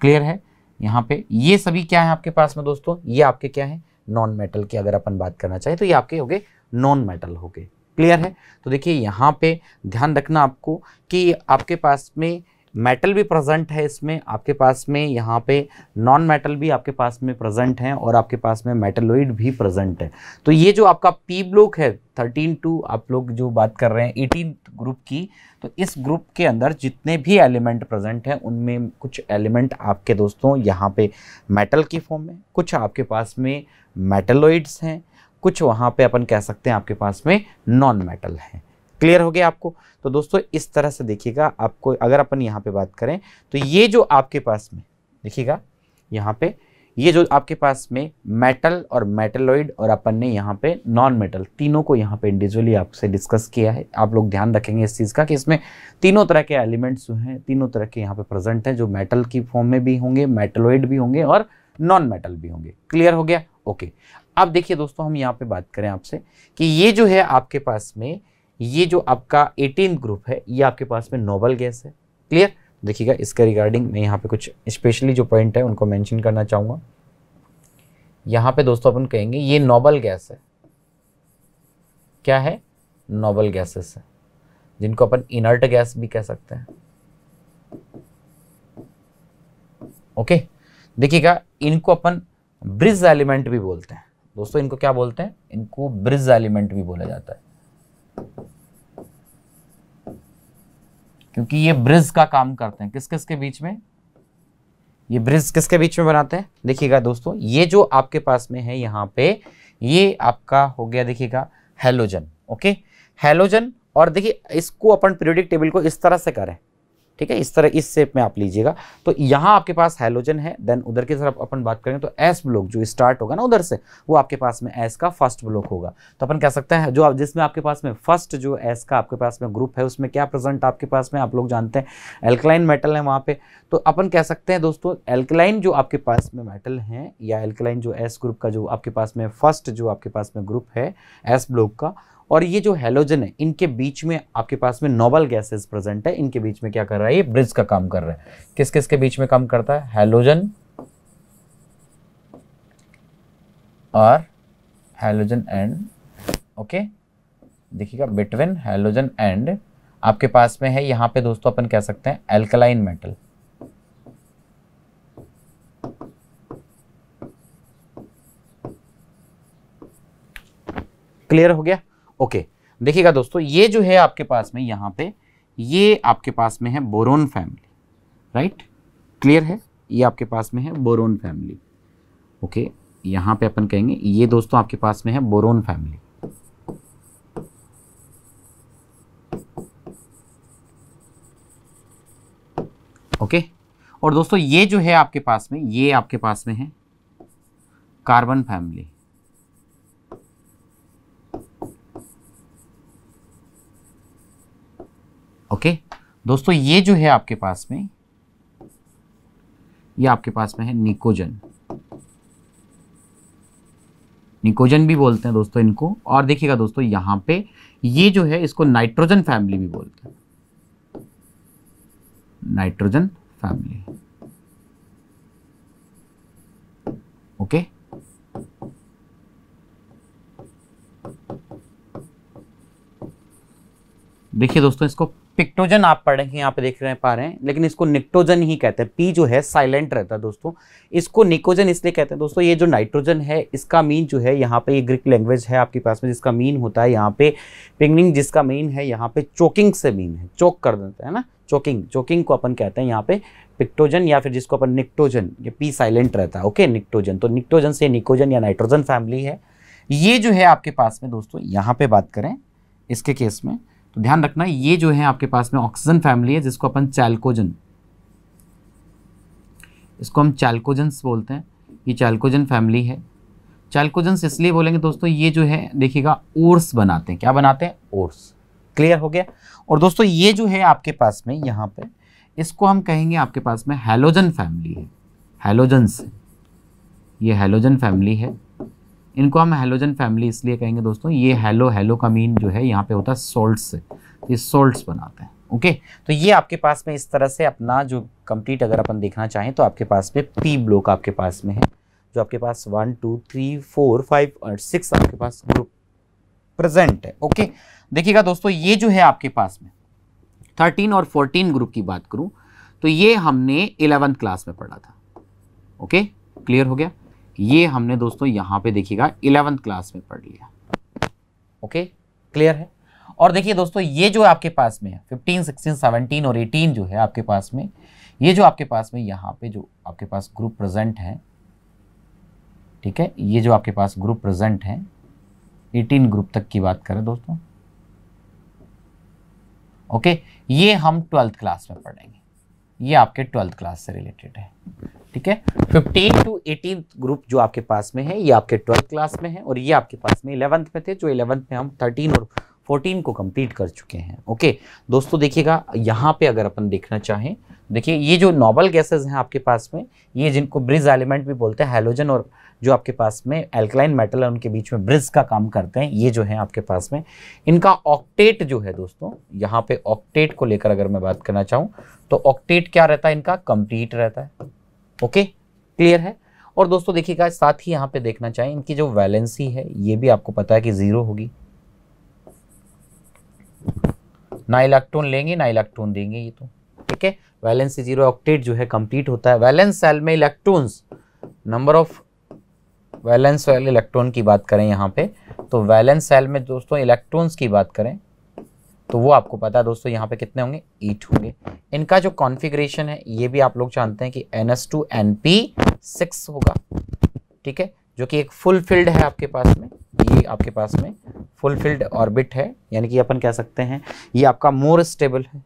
क्लियर है? यहाँ पे ये सभी क्या है आपके पास में दोस्तों? ये आपके क्या है? नॉन मेटल की अगर अपन बात करना चाहें तो ये आपके हो गए नॉन मेटल हो गए। क्लियर है? तो देखिए, यहाँ पे ध्यान रखना आपको कि आपके पास में मेटल भी प्रेजेंट है इसमें, आपके पास में यहाँ पे नॉन मेटल भी आपके पास में प्रेजेंट है और आपके पास में मेटलोइड भी प्रेजेंट है। तो ये जो आपका पी ब्लॉक है थर्टीन टू आप लोग जो बात कर रहे हैं एटीन ग्रुप की तो इस ग्रुप के अंदर जितने भी एलिमेंट प्रेजेंट हैं, उनमें कुछ एलिमेंट आपके दोस्तों यहाँ पे मेटल की फॉर्म में, कुछ आपके पास में मेटलोइड्स हैं, कुछ वहाँ पे अपन कह सकते हैं आपके पास में नॉन मेटल हैं। क्लियर हो गया आपको? तो दोस्तों, इस तरह से देखिएगा आपको, अगर अपन यहाँ पे बात करें तो ये जो आपके पास में, देखिएगा, यहाँ पे, ये जो आपके पास में मेटल और मेटलोइड और अपन ने यहाँ पे नॉन मेटल तीनों को यहाँ पे इंडिविजुअली आपसे डिस्कस किया है। आप लोग ध्यान रखेंगे इस चीज़ का कि इसमें तीनों तरह के एलिमेंट्स जो हैं, तीनों तरह के यहाँ पे प्रेजेंट हैं, जो मेटल की फॉर्म में भी होंगे मेटलोइड भी होंगे और नॉन मेटल भी होंगे। क्लियर हो गया? ओके अब देखिए दोस्तों, हम यहाँ पे बात करें आपसे कि ये जो है आपके पास में ये जो आपका एटीन ग्रुप है, ये आपके पास में नोबल गैस है। क्लियर देखिएगा, इसके रिगार्डिंग मैं यहाँ पे कुछ स्पेशली जो पॉइंट है, उनको मेंशन करना चाहूँगा। यहाँ पे दोस्तों अपन कहेंगे, ये नोबल गैस है। क्या है? नोबल गैसेस है। जिनको अपन इनर्ट गैस भी कह सकते हैं। ओके देखिएगा, इनको अपन ब्रिज एलिमेंट भी बोलते हैं। दोस्तों, इनको क्या बोलते हैं? इनको ब्रिज एलिमेंट भी बोला जाता है। क्योंकि ये ब्रिज का काम करते हैं। किस किस के बीच में? ये ब्रिज किसके बीच में बनाते हैं? देखिएगा दोस्तों, ये जो आपके पास में है यहाँ पे, ये आपका हो गया, देखिएगा हेलोजन ओके हेलोजन और देखिए, इसको अपन पीरियोडिक टेबल को इस तरह से करें। ठीक है? इस तरह, इस शेप में आप लीजिएगा। तो यहाँ आपके पास हेलोजन है देन उधर की तरफ़ अपन बात करेंगे तो एस ब्लॉक जो स्टार्ट होगा ना उधर से, वो आपके पास में एस का फ़र्स्ट ब्लॉक होगा। तो अपन कह सकते हैं, जो आप, जिसमें आपके पास में फ़र्स्ट जो एस का आपके पास में ग्रुप है, उसमें क्या प्रेजेंट आपके पास में, आप लोग जानते हैं एल्कलाइन मेटल है वहाँ पे। तो अपन कह सकते हैं दोस्तों एल्कलाइन जो आपके पास में मेटल हैं, या एल्कलाइन जो एस ग्रुप का जो आपके पास में फ़र्स्ट जो आपके पास में ग्रुप है एस ब्लॉक का और ये जो हेलोजन है, इनके बीच में आपके पास में नोबल गैसेस प्रेजेंट है। इनके बीच में क्या कर रहा है? ये ब्रिज का काम कर रहा है। किस किस के बीच में काम करता है? हेलोजन और हेलोजन एंड ओके देखिएगा बिटवीन हेलोजन एंड आपके पास में है, यहाँ पे दोस्तों अपन कह सकते हैं एल्कलाइन मेटल क्लियर हो गया? ओके। देखिएगा दोस्तों, ये जो है आपके पास में, यहाँ पे, ये आपके पास में है बोरोन फैमिली, राइट? क्लियर है? ये आपके पास में है बोरोन फैमिली, ओके? यहाँ पे अपन कहेंगे, ये दोस्तों आपके पास में है बोरोन फैमिली। ओके? और दोस्तों, ये जो है आपके पास में, ये आपके पास में है कार्बन फैमिली ओके दोस्तों, ये जो है आपके पास में, ये आपके पास में है निकोजन। निकोजन भी बोलते हैं दोस्तों इनको। और देखिएगा दोस्तों, यहाँ पे ये जो है, इसको नाइट्रोजन फैमिली भी बोलते हैं। Nitrogen family. ओके देखिए दोस्तों, इसको पिक्टोजन आप पढ़ रहे यहाँ पे देख रहे पा रहे हैं, लेकिन इसको निक्टोजन ही कहते हैं। पी जो है, साइलेंट रहता है दोस्तों। इसको निकोजन इसलिए कहते हैं दोस्तों, ये जो नाइट्रोजन है, इसका मीन जो है, यहाँ पे ये ग्रीक लैंग्वेज है आपके पास में, जिसका मीन होता है यहाँ पे पिंगनिंग जिसका मीन है यहाँ पे चोकिंग से मीन है। चोक कर देता है ना, चोकिंग चोकिंग को अपन कहते हैं यहाँ पे पिक्टोजन या फिर जिसको अपन निक्टोजन, ये पी साइलेंट रहता है, ओके, निक्टोजन। तो निक्टोजन से निकोजन या नाइट्रोजन फैमिली है। ये जो है आपके पास में दोस्तों, यहाँ पे बात करें, इसके केस में। तो ध्यान रखना, ये जो है आपके पास में ऑक्सीजन फैमिली है, जिसको अपन चैल्कोजन इसको हम चैल्कोजन्स बोलते हैं। ये चैल्कोजन फैमिली है। चैल्कोजन्स इसलिए बोलेंगे दोस्तों, ये जो है, देखिएगा ओर्स बनाते हैं। क्या बनाते हैं? ओर्स क्लियर हो गया? और दोस्तों, ये जो है आपके पास में, यहाँ पे, इसको हम कहेंगे आपके पास में हेलोजन फैमिली है। हेलोजन्स ये हेलोजन फैमिली है। इनको हम हेलोजन फैमिली इसलिए कहेंगे दोस्तों, ये हेलो हेलो का मीन जो है, यहाँ पे होता है सोल्ट से। ये सोल्ट्स बनाते हैं ओके तो ये आपके पास में इस तरह से अपना जो कंप्लीट अगर अपन देखना चाहें तो आपके पास में पी ब्लॉक आपके पास में है, जो आपके पास one two three four five और सिक्स आपके पास ग्रुप प्रेजेंट है ओके देखिएगा दोस्तों, ये जो है आपके पास में थर्टीन और फोर्टीन ग्रुप की बात करूँ तो ये हमने इलेवेंथ क्लास में पढ़ा था ओके क्लियर हो गया? ये हमने दोस्तों यहाँ पे देखिएगा इलेवंथ क्लास में पढ़ लिया। ओके क्लियर है? और देखिए दोस्तों, ये जो आपके पास में है फिफ्टीन सिक्सटीन सेवनटीन और एटीन जो है आपके पास में, ये जो आपके पास में यहाँ पे जो आपके पास ग्रुप प्रेजेंट है, ठीक है? ये जो आपके पास ग्रुप प्रेजेंट है एटीन ग्रुप तक की बात करें दोस्तों। ओके ये हम ट्वेल्थ क्लास में पढ़ेंगे। ये आपके ट्वेल्थ क्लास से रिलेटेड है। ठीक है? फिफ्टीन टू एटीन ग्रुप जो आपके पास में है, ये आपके ट्वेल्थ क्लास में है और ये आपके पास में इलेवंथ में थे, जो इलेवंथ में हम थर्टीन और फोर्टीन को कंप्लीट कर चुके हैं। ओके? दोस्तों, देखिएगा, यहाँ पे अगर अपन देखना चाहें, देखिए, ये जो नॉबल गैसेज हैं आपके पास में, ये जिनको ब्रिज एलिमेंट भी बोलते हैं हेलोजन और जो आपके पास में एल्कलाइन मेटल है, उनके बीच में ब्रिज का काम करते हैं, ये जो है आपके पास में। इनका ऑक्टेट जो है दोस्तों, यहाँ पे ऑक्टेट को लेकर अगर मैं बात करना चाहूँ तो ऑक्टेट क्या रहता है इनका? कंप्लीट रहता है। ओके क्लियर है? और दोस्तों देखिएगा, साथ ही यहाँ पे देखना चाहें, इनकी जो वैलेंसी है, ये भी आपको पता है कि ज़ीरो होगी। ना इलेक्ट्रॉन लेंगे ना इलेक्ट्रॉन देंगे ये तो। ठीक है? वैलेंसी ज़ीरो ऑक्टेट जो है कंप्लीट होता है। वैलेंस सेल में electrons number of valence shell electron की बात करें यहाँ पे तो वैलेंस सेल में दोस्तों इलेक्ट्रॉन्स की बात करें तो वो आपको पता है दोस्तों यहाँ पे कितने होंगे? ईट होंगे। इनका जो कॉन्फ़िगरेशन है, ये भी आप लोग जानते हैं कि n s two n p six होगा। ठीक है? जो कि एक फुल फिल्ड है आपके पास में। ये आपके पास में फुल फिल्ड ऑर्बिट है। यानी कि अपन कह सकते हैं, ये आपका मोर स्टेबल है।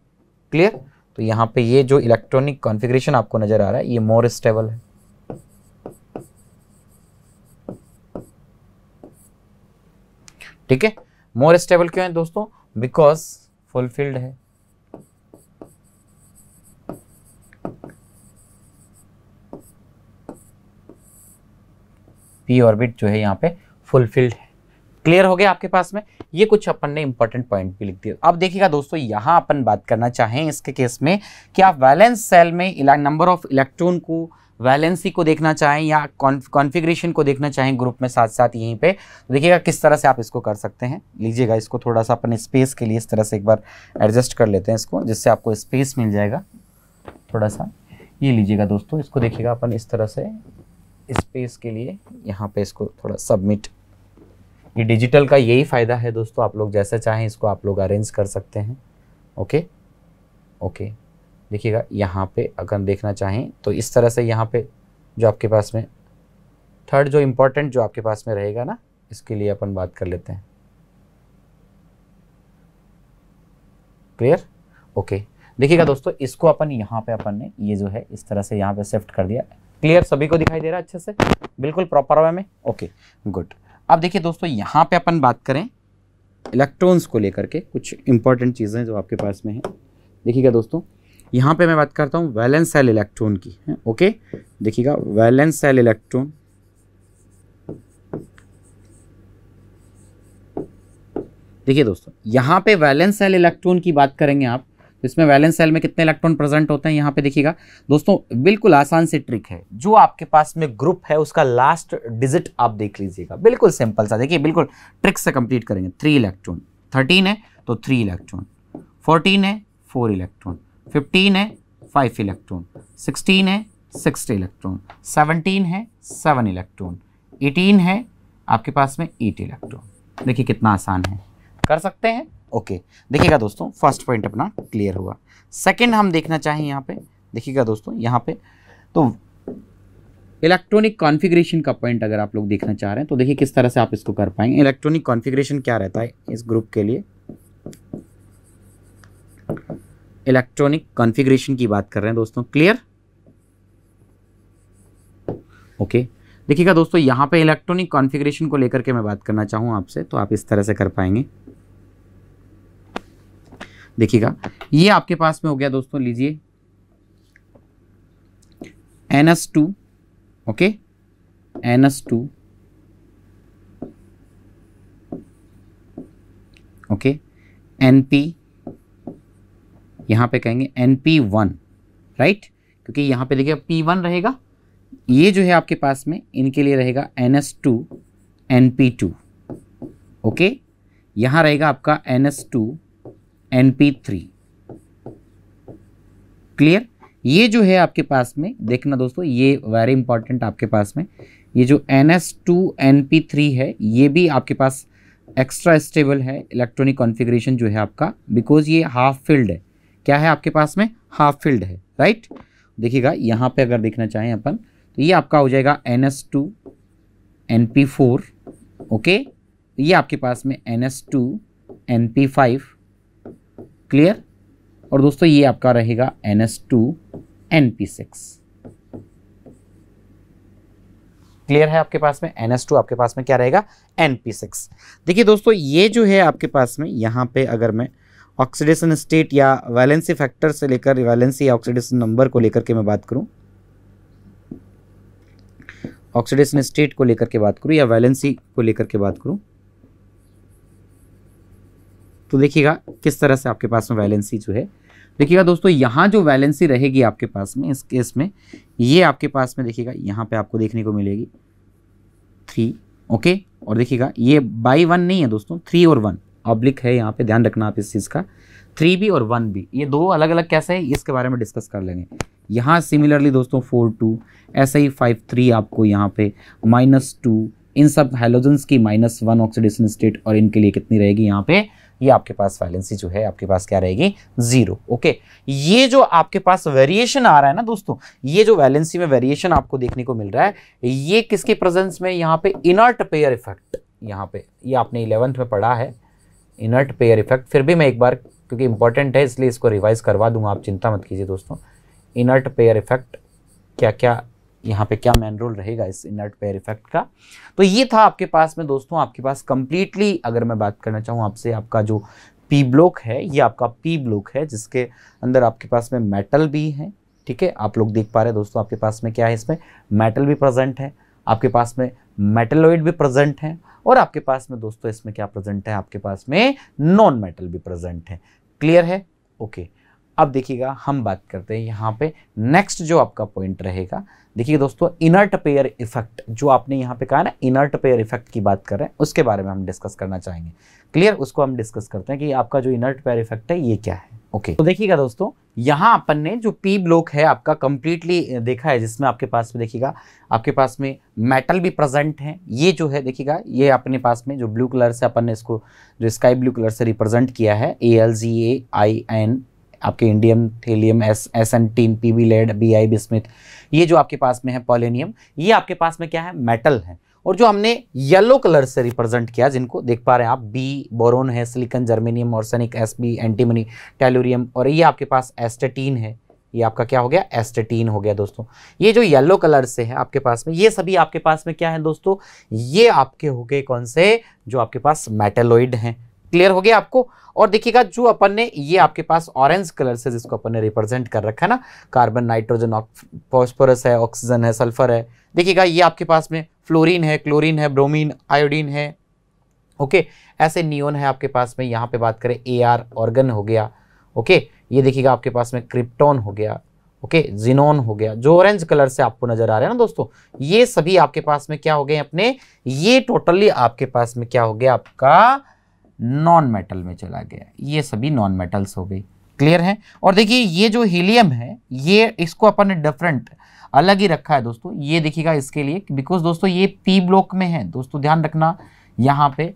क्लियर तो यहाँ पे ये जो इलेक्ट्रॉनिक कॉन्फ़िगरेशन आपको नज़र आ रहा है, ये मोर स्टेबल है। ठीक है? मोर स्टेबल क्यों है दोस्तों? बिकॉज़ फुलफिल्ड है। पी ऑर्बिट जो है यहाँ पे फुलफिल्ड है। क्लियर हो गया आपके पास में? ये कुछ अपन ने इंपॉर्टेंट पॉइंट भी लिख दिया। अब देखिएगा दोस्तों, यहाँ अपन बात करना चाहें इसके केस में कि आप वैलेंस सेल में नंबर ऑफ़ इलेक्ट्रॉन को वैलेंसी को देखना चाहें या कॉन्फ़िगरेशन को देखना चाहें ग्रुप में साथ साथ यहीं पे तो देखिएगा किस तरह से आप इसको कर सकते हैं। लीजिएगा इसको थोड़ा सा अपने स्पेस के लिए इस तरह से एक बार एडजस्ट कर लेते हैं इसको, जिससे आपको स्पेस मिल जाएगा। थोड़ा सा ये लीजिएगा दोस्तों, इसको देखिएगा अपन इस तरह से, स्पेस के लिए यहाँ पे इसको थोड़ा सबमिट। ये डिजिटल का यही फ़ायदा है दोस्तों, आप लोग जैसे चाहें इसको आप लोग अरेंज कर सकते हैं। ओके? ओके। देखिएगा, यहाँ पे अगर देखना चाहें तो इस तरह से यहाँ पे जो आपके पास में थर्ड जो इम्पोर्टेंट जो आपके पास में रहेगा ना, इसके लिए अपन बात कर लेते हैं। क्लियर ओके देखिएगा दोस्तों, इसको अपन यहाँ पे अपन ने ये जो है, इस तरह से यहाँ पे शिफ्ट कर दिया। क्लियर सभी को दिखाई दे रहा है अच्छे से? बिल्कुल प्रॉपर वे में? ओके गुड अब देखिए दोस्तों, यहाँ पे अपन बात करें इलेक्ट्रॉन्स को लेकर के कुछ इंपॉर्टेंट चीज़ें जो आपके पास में है। देखिएगा दोस्तों यहाँ पे मैं बात करता हूँ वैलेंस सेल इलेक्ट्रॉन की, है ओके देखिएगा वैलेंस सेल इलेक्ट्रॉन देखिए दोस्तों, यहाँ पे वैलेंस सेल इलेक्ट्रॉन की बात करेंगे आप तो इसमें वैलेंस सेल में कितने इलेक्ट्रॉन प्रेजेंट होते हैं यहाँ पे देखिएगा। दोस्तों, बिल्कुल आसान से ट्रिक है, जो आपके पास में ग्रुप है, उसका लास्ट डिजिट आप देख लीजिएगा। बिल्कुल सिंपल सा, देखिए, बिल्कुल ट्रिक से कंप्लीट करेंगे। थ्री इलेक्ट्रॉन थर्टीन है तो थ्री इलेक्ट्रॉन फोर्टीन है फोर इलेक्ट्रॉन फिफ्टीन है फाइव इलेक्ट्रॉन सिक्सटीन है सिक्स इलेक्ट्रॉन सेवनटीन है सेवन इलेक्ट्रॉन एटीन है, आपके पास में एट इलेक्ट्रॉन देखिए कितना आसान है। कर सकते हैं? ओके देखिएगा दोस्तों फ़र्स्ट पॉइंट अपना क्लियर हुआ। सेकंड हम देखना चाहें यहाँ पे, देखिएगा दोस्तों, यहाँ पे। तो इलेक्ट्रॉनिक कॉन्फ़िगरेशन का पॉइंट अगर आप लोग देखना चाह रहे हैं तो देखिए किस तरह से आप इसको कर पाएँगे। इलेक्ट्रॉनिक कॉन्फ़िगरेशन क्या रहता है इस ग्रुप के लिए? इलेक्ट्रॉनिक कॉन्फ़िगरेशन की बात कर रहे हैं दोस्तों। क्लियर? ओके। देखिएगा दोस्तों, यहाँ पे इलेक्ट्रॉनिक कॉन्फ़िगरेशन को लेकर के मैं बात करना चाहूँ आपसे तो आप इस तरह से कर पाएँगे। देखिएगा, ये आपके पास में हो गया दोस्तों, लीजिए। N s two, okay? N s two, okay? N p यहाँ पे कहेंगे एन पी वन राइट क्योंकि यहाँ पे देखिए पी वन रहेगा। ये जो है आपके पास में, इनके लिए रहेगा n s two n p two okay यहाँ रहेगा आपका n s two n p three clear ये जो है आपके पास में, देखना दोस्तों, ये वेरी इंपॉर्टेंट आपके पास में। ये जो n s two n p three है, ये भी आपके पास एक्स्ट्रा स्टेबल है इलेक्ट्रॉनिक कॉन्फ़िगरेशन जो है आपका बिकॉज़ ये हाफ़ फ़ील्ड है। क्या है आपके पास में? हाफ़ फ़ील्ड है राइट देखिएगा, यहाँ पे अगर देखना चाहें अपन तो ये आपका हो जाएगा n s two n p four okay ये आपके पास में n s two n p five clear और दोस्तों, ये आपका रहेगा n s two n p six clear है आपके पास में? एन एस टू आपके पास में क्या रहेगा? एन पी सिक्स देखिए दोस्तों, ये जो है आपके पास में, यहाँ पे अगर मैं ऑक्सीडेशन स्टेट या वैलेंसी फैक्टर से लेकर वैलेंसी या ऑक्सीडेशन नंबर को लेकर के मैं बात करूँ। ऑक्सीडेशन स्टेट को लेकर के बात करूँ या वैलेंसी को लेकर के बात करूँ। तो देखिएगा, किस तरह से आपके पास में वैलेंसी जो है। देखिएगा दोस्तों, यहाँ जो वैलेंसी रहेगी आपके पास में, इस केस में, ये आपके पास में देखिएगा, यहाँ पे आपको देखने को मिलेगी। थ्री ओके और देखिएगा, ये बाई वन नहीं है दोस्तों थ्री और वन ऑब्लिक है, यहाँ पे ध्यान रखना आप इस चीज़ का। थ्री बी और वन बी ये दो अलग अलग कैसे है, इसके बारे में डिस्कस कर लेंगे। यहाँ सिमिलरली दोस्तों फोर टू ऐसे ही फाइव थ्री आपको यहाँ पे माइनस टू इन सब हेलोजेंस की माइनस वन ऑक्सीडेशन स्टेट और इनके लिए कितनी रहेगी यहाँ पे, ये आपके पास वैलेंसी जो है, आपके पास क्या रहेगी? ज़ीरो ओके ये जो आपके पास वेरिएशन आ रहा है ना दोस्तों, ये जो वैलेंसी में वेरिएशन आपको देखने को मिल रहा है, ये किसके प्रेजेंस में? यहाँ पे इनर्ट पेयर इफ़ेक्ट यहाँ पे, ये आपने इलेवंथ में पढ़ा है। इनर्ट पेयर इफ़ेक्ट फिर भी मैं एक बार, क्योंकि इंपॉर्टेंट है, इसलिए इसको रिवाइज करवा दूँगा, आप चिंता मत कीजिए दोस्तों। इनर्ट पेयर इफ़ेक्ट क्या क्या यहाँ पे क्या मैन रोल रहेगा इस इनर्ट पेयर इफ़ेक्ट का? तो ये था आपके पास में दोस्तों, आपके पास कंप्लीटली अगर मैं बात करना चाहूँ आपसे, आपका जो पी ब्लॉक है, ये आपका पी ब्लॉक है, जिसके अंदर आपके पास में मेटल भी है, ठीक है? आप लोग देख पा रहे हैं दोस्तों, आपके पास में क्या है इसमें? मेटल भी प्रेजेंट है, आपके पास में मेटलोइड भी प्रेजेंट है और आपके पास में, दोस्तों, इसमें क्या प्रेजेंट है? आपके पास में नॉन मेटल भी प्रेजेंट है। क्लियर है? ओके। अब देखिएगा, हम बात करते हैं यहाँ पे नेक्स्ट जो आपका पॉइंट रहेगा। देखिए दोस्तों, इनर्ट पेयर इफ़ेक्ट, जो आपने यहाँ पे कहा ना, इनर्ट पेयर इफ़ेक्ट की बात कर रहे हैं, उसके बारे में हम डिस्कस करना चाहेंगे। क्लियर? उसको हम डिस्कस करते हैं कि आपका जो इनर्ट पेयर इफ़ेक्ट है, ये क्या है? Okay okay. तो देखिएगा दोस्तों, यहाँ अपन ने जो पी ब्लॉक है आपका कंप्लीटली देखा है, जिसमें आपके पास में, देखिएगा, आपके पास में मेटल भी प्रेजेंट है। ये जो है, देखिएगा, ये अपने पास में जो ब्लू कलर से अपन ने इसको, जो स्काई ब्लू कलर से रिप्रेजेंट किया है A L G A I N आपके indium thallium S S N tin P B lead B I bismuth ये जो आपके पास में है पॉलेनियम ये आपके पास में क्या है? मेटल है। और जो हमने येलो कलर से रिप्रेजेंट किया, जिनको देख पा रहे हैं आप बी बोरोन है silicon germanium arsenic S B antimony tellurium और ये आपके पास एस्टेटीन है। ये आपका क्या हो गया? एस्टेटीन हो गया दोस्तों। ये जो येलो कलर से है आपके पास में, ये सभी आपके पास में क्या है दोस्तों? ये आपके हो गए कौन से? जो आपके पास मेटेलोइड हैं। क्लियर हो गया आपको। और देखिएगा, जो अपन ने ये आपके पास ऑरेंज कलर से जिसको अपन ने रिप्रेजेंट कर रखा है ना कार्बन नाइट्रोजन फॉस्फोरस है ऑक्सीजन है सल्फ़र है। देखिएगा, ये आपके पास में फ्लोरीन है क्लोरीन है ब्रोमीन आयोडीन है। ओके ऐसे नियोन है आपके पास में। यहाँ पे बात करें ए आर ऑर्गन हो गया। ओके ये देखिएगा, आपके पास में क्रिप्टोन हो गया। ओके जिनोन हो गया। जो ऑरेंज कलर से आपको नज़र आ रहा है ना दोस्तों, ये सभी आपके पास में क्या हो गए अपने? ये टोटली आपके पास में क्या हो गया? आपका नॉन मेटल में चला गया। ये सभी नॉन मेटल्स हो गई। क्लियर है? और देखिए, ये जो हीलियम है, ये इसको अपन ने डिफरेंट अलग ही रखा है दोस्तों। ये देखिएगा इसके लिए बिकॉज़ दोस्तों ये पी ब्लॉक में है। दोस्तों, ध्यान रखना यहाँ पे।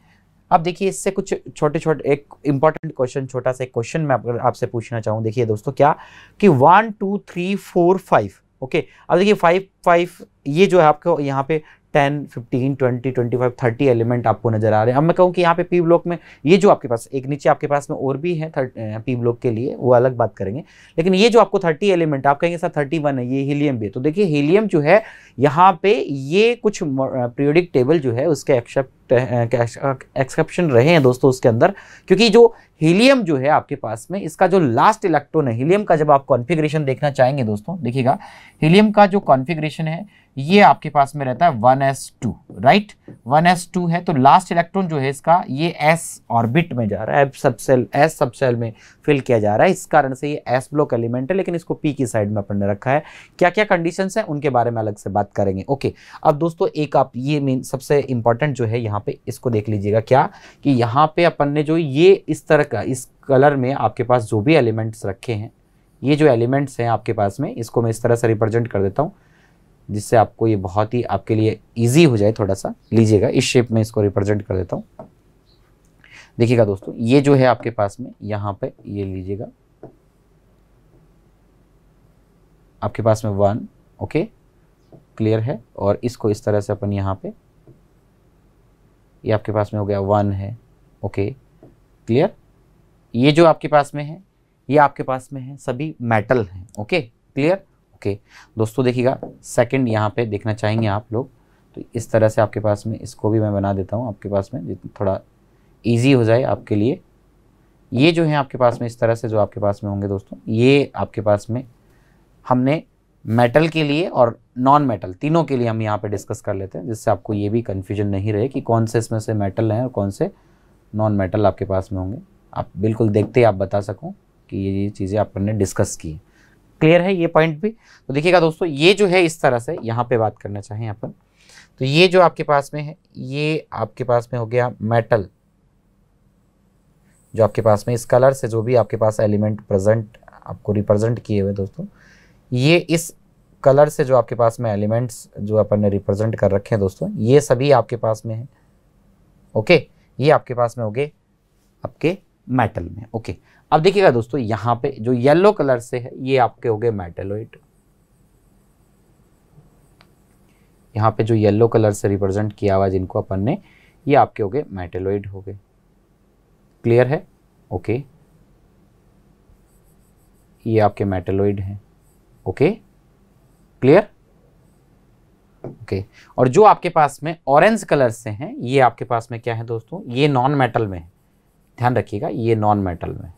अब देखिए, इससे कुछ छोटे छोटे एक इंपॉर्टेंट क्वेश्चन छोटा सा एक क्वेश्चन मैं आपसे पूछना चाहूँ। देखिए दोस्तों क्या? कि one two three four five okay अब देखिए फाइव फाइव ये जो है आपको यहाँ पे ten fifteen twenty twenty five thirty element आपको नज़र आ रहे हैं। अब मैं कहूँ कि यहाँ पे पी ब्लॉक में ये जो आपके पास, एक नीचे आपके पास में और भी है पी ब्लॉक के लिए, वो अलग बात करेंगे। लेकिन ये जो आपको थर्टी एलिमेंट आप कहेंगे सर थर्टी वन है, ये हीलियम भी है। तो देखिए हीलियम जो है, यहाँ पे ये कुछ पीरियोडिक टेबल जो है, उसके एक्सेप्ट एक्सेप्शन रहे हैं दोस्तों उसके अंदर। क्योंकि जो हीलियम जो है आपके पास में, इसका जो लास्ट इलेक्ट्रॉन है हीलियम का जब आप कॉन्फिग्रेशन देखना चाहेंगे दोस्तों, देखिएगा हीलियम का जो कॉन्फिग्रेशन है ये आपके पास में रहता है one S two right one S two है तो लास्ट इलेक्ट्रॉन जो है इसका, ये एस ऑर्बिट में जा रहा है सबसेल एस सबसेल में फिल किया जा रहा है। इस कारण से ये एस ब्लॉक एलिमेंट है, लेकिन इसको पी की साइड में अपन ने रखा है। क्या क्या कंडीशंस हैं, उनके बारे में अलग से बात करेंगे। ओके अब दोस्तों एक आप ये मेन सबसे इंपॉर्टेंट जो है, यहाँ पे इसको देख लीजिएगा क्या, कि यहाँ पे अपन ने जो ये इस तरह का, इस कलर में आपके पास जो भी एलिमेंट्स रखे हैं, ये जो एलिमेंट्स हैं आपके पास में, इसको मैं इस तरह से रिप्रेजेंट कर देता हूँ। जिससे आपको ये बहुत ही आपके लिए ईजी हो जाए थोड़ा सा। लीजिएगा, इस शेप में इसको रिप्रेजेंट कर देता हूँ। देखिएगा दोस्तों, ये जो है आपके पास में, यहाँ पे ये लीजिएगा। आपके पास में वन ओके क्लियर है। और इसको इस तरह से अपन यहाँ पे, ये आपके पास में हो गया वन है ओके क्लियर ये जो आपके पास में है, ये आपके पास में है, सभी मेटल हैं ओके क्लियर ओके दोस्तों, देखिएगा सेकंड यहाँ पे देखना चाहेंगे आप लोग तो इस तरह से आपके पास में, इसको भी मैं बना देता हूँ आपके पास में थोड़ा ईजी हो जाए आपके लिए। ये जो है आपके पास में, इस तरह से जो आपके पास में होंगे दोस्तों, ये आपके पास में हमने मेटल के लिए और नॉन मेटल तीनों के लिए हम यहाँ पे डिस्कस कर लेते हैं, जिससे आपको ये भी कन्फ्यूज़न नहीं रहे कि कौन से इसमें से मेटल हैं और कौन से नॉन मेटल आपके पास में होंगे। आप बिल्कुल देखते ही आप बता सको कि ये ये चीज़ें आपने डिस्कस की क्लियर है ये पॉइंट भी? तो देखिएगा दोस्तों, ये जो है इस तरह से, यहाँ पे बात करना चाहें अपन तो ये जो आपके पास में है, ये आपके पास में हो गया मेटल जो आपके पास में इस कलर से जो भी आपके पास एलिमेंट प्रेजेंट आपको रिप्रेजेंट किए हुए दोस्तों, ये इस कलर से जो आपके पास में एलिमेंट्स जो अपन ने रिप्रेजेंट कर रखे हैं दोस्तों, ये सभी आपके पास में है ओके ये आपके पास में हो गए आपके मेटल में ओके अब देखिएगा दोस्तों, यहाँ पे जो येलो कलर से है, ये आपके हो गए मेटेलोइड यहाँ पे जो येलो कलर से रिप्रेजेंट किया हुआ जिनको अपन ने, ये आपके हो गए मेटेलोइड हो गए. क्लियर है? ओके ये आपके मेटेलोइड हैं. ओके क्लियर ओके और जो आपके पास में ऑरेंज कलर से हैं, ये आपके पास में क्या है दोस्तों? ये नॉन मेटल में है. ध्यान रखिएगा, ये नॉन मेटल में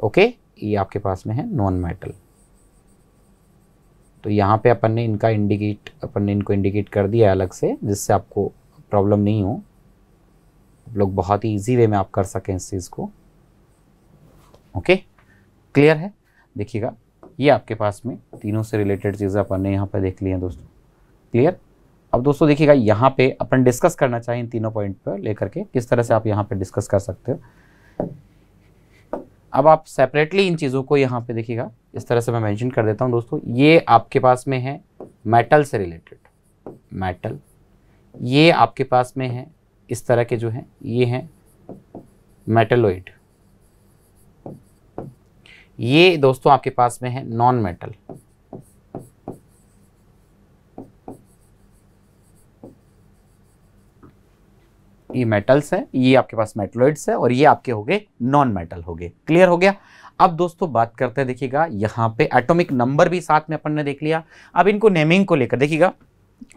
ओके, ये आपके पास में है नॉन मेटल। तो यहाँ पे अपन ने इनका इंडिकेट अपन ने इनको इंडिकेट कर दिया अलग से, जिससे आपको प्रॉब्लम नहीं हो। आप लोग बहुत ही ईजी वे में आप कर सकें इस चीज़ को। ओके क्लियर है? देखिएगा, ये आपके पास में तीनों से रिलेटेड चीज़ें अपन ने यहाँ पे देख ली हैं दोस्तों। क्लियर अब दोस्तों देखिएगा, यहाँ पे अपन डिस्कस करना चाहें इन तीनों पॉइंट पर लेकर के, किस तरह से आप यहाँ पे डिस्कस कर सकते हो। अब आप सेपरेटली इन चीज़ों को यहाँ पे देखिएगा। इस तरह से मैं मेंशन कर देता हूँ दोस्तों। ये आपके पास में है मेटल से रिलेटेड मेटल ये आपके पास में है, इस तरह के जो हैं, ये हैं मेटलोइड ये दोस्तों आपके पास में है नॉन मेटल ये मेटल्स है, ये आपके पास मेटलोइड्स है और ये आपके हो गए नॉन मेटल हो गए। क्लियर हो गया? अब दोस्तों बात करते हैं, देखिएगा, यहाँ पे एटॉमिक नंबर भी साथ में अपन ने देख लिया। अब इनको नेमिंग को लेकर, देखिएगा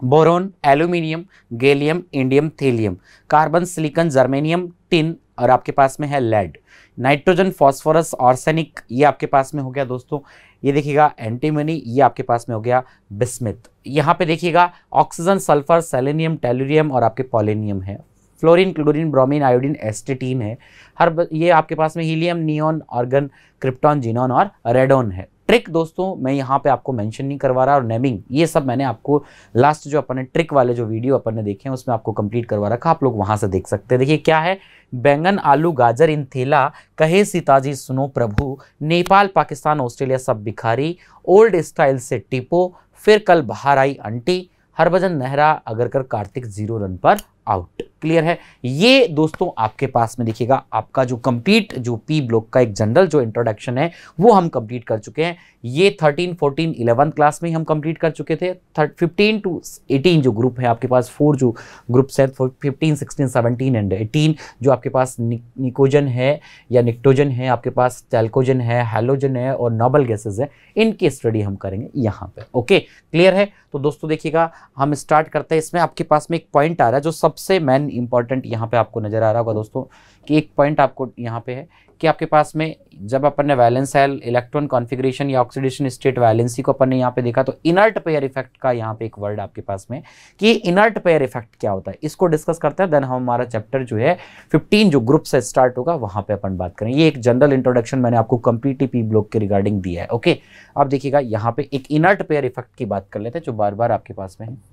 boron aluminium gallium indium thallium carbon silicon germanium tin और आपके पास में है लेड नाइट्रोजन फॉस्फोरस ऑर्सेनिक ये आपके पास में हो गया दोस्तों। ये देखिएगा एंटीमनी ये आपके पास में हो गया बिस्मिथ यहाँ पे देखिएगा ऑक्सीजन सल्फ़र सेलेनियम टेलुरियम और आपके पॉलिनियम है। Fluorine, chlorine, bromine, iodine, astatine है। हर ये आपके पास में helium, neon argon krypton, xenon और रेडोन है। ट्रिक दोस्तों, मैं यहाँ पे आपको मेंशन नहीं करवा रहा और नेमिंग, ये सब मैंने आपको लास्ट जो अपन ट्रिक वाले जो वीडियो अपन ने देखे हैं, उसमें आपको कंप्लीट करवा रखा, आप लोग वहाँ से देख सकते हैं। देखिए, क्या है? बैंगन, आलू, गाजर, इन थेला, कहे सीताजी, सुनो प्रभु, नेपाल, पाकिस्तान, ऑस्ट्रेलिया, सब भिखारी, ओल्ड स्टाइल से टिपो, फिर कल बाहर आई अंटी, हरभजन नेहरा अगर कर कार्तिक, ज़ीरो रन पर आउट। क्लियर है? ये दोस्तों आपके पास में देखिएगा, आपका जो कंप्लीट जो पी ब्लॉक का एक जनरल जो इंट्रोडक्शन है, वो हम कंप्लीट कर चुके हैं। ये 13 14 11 क्लास में ही हम कंप्लीट कर चुके थे। 15 टू 18 जो ग्रुप है आपके पास फोर जो ग्रुप्स हैं 15 16 17 एंड 18 जो आपके पास निकोजन है या निक्टोजन है, आपके पास टेल्कोजन है हेलोजन है और नोबल गैसेज है। इनकी स्टडी हम करेंगे यहाँ पर ओके क्लियर है? तो दोस्तों देखिएगा, हम स्टार्ट करते हैं। इसमें आपके पास में एक पॉइंट आ रहा है जो सबसे मेन इंपॉर्टेंट यहाँ पे आपको नज़र आ रहा होगा दोस्तों कि एक पॉइंट आपको यहाँ पे है कि आपके पास में जब अपन ने वैलेंस सेल इलेक्ट्रॉन कॉन्फ़िगरेशन या ऑक्सीडेशन स्टेट वैलेंसी को अपन ने यहाँ पे देखा तो इनर्ट पेयर इफ़ेक्ट का यहाँ पे एक वर्ड आपके पास में कि इनर्ट पेयर इफ़ेक्ट क्या होता है? इसको डिस्कस करते हैं देन हम हमारा चैप्टर जो है 15 जो ग्रुप से स्टार्ट होगा, वहाँ पे अपन बात करें ये एक जनरल इंट्रोडक्शन मैंने आपको कंप्लीटली पी ब्लॉक के रिगार्डिंग दिया है ओके अब देखिएगा, यहाँ पे एक इनर्ट पेयर इफ़ेक्ट की बात कर लेते हैं, जो बार बार आपके पास में है।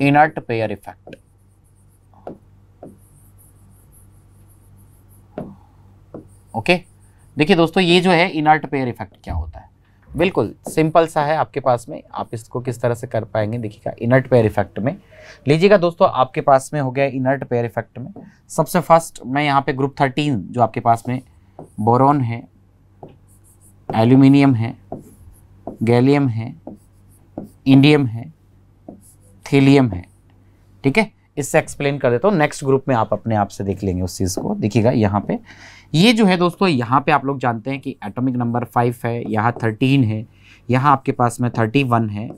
इनर्ट पेयर इफ़ेक्ट ओके देखिए दोस्तों, ये जो है इनर्ट पेयर इफ़ेक्ट क्या होता है? बिल्कुल सिंपल सा है आपके पास में। आप इसको किस तरह से कर पाएँगे? देखिएगा इनर्ट पेयर इफ़ेक्ट में। लीजिएगा दोस्तों, आपके पास में हो गया इनर्ट पेयर इफ़ेक्ट में। सबसे फ़र्स्ट मैं यहाँ पे ग्रुप थर्टीन जो आपके पास में बोरोन है एल्यूमिनियम है गैलियम है इंडियम है थेलियम है। ठीक है? इससे एक्सप्लेन कर देता हूँ। नेक्स्ट ग्रुप में आप अपने आप से देख लेंगे उस चीज़ को। देखिएगा यहाँ पे। ये जो है दोस्तों, यहाँ पे आप लोग जानते हैं कि एटॉमिक नंबर फाइव है, यहाँ थर्टीन है, यहाँ आपके पास में थर्टी वन है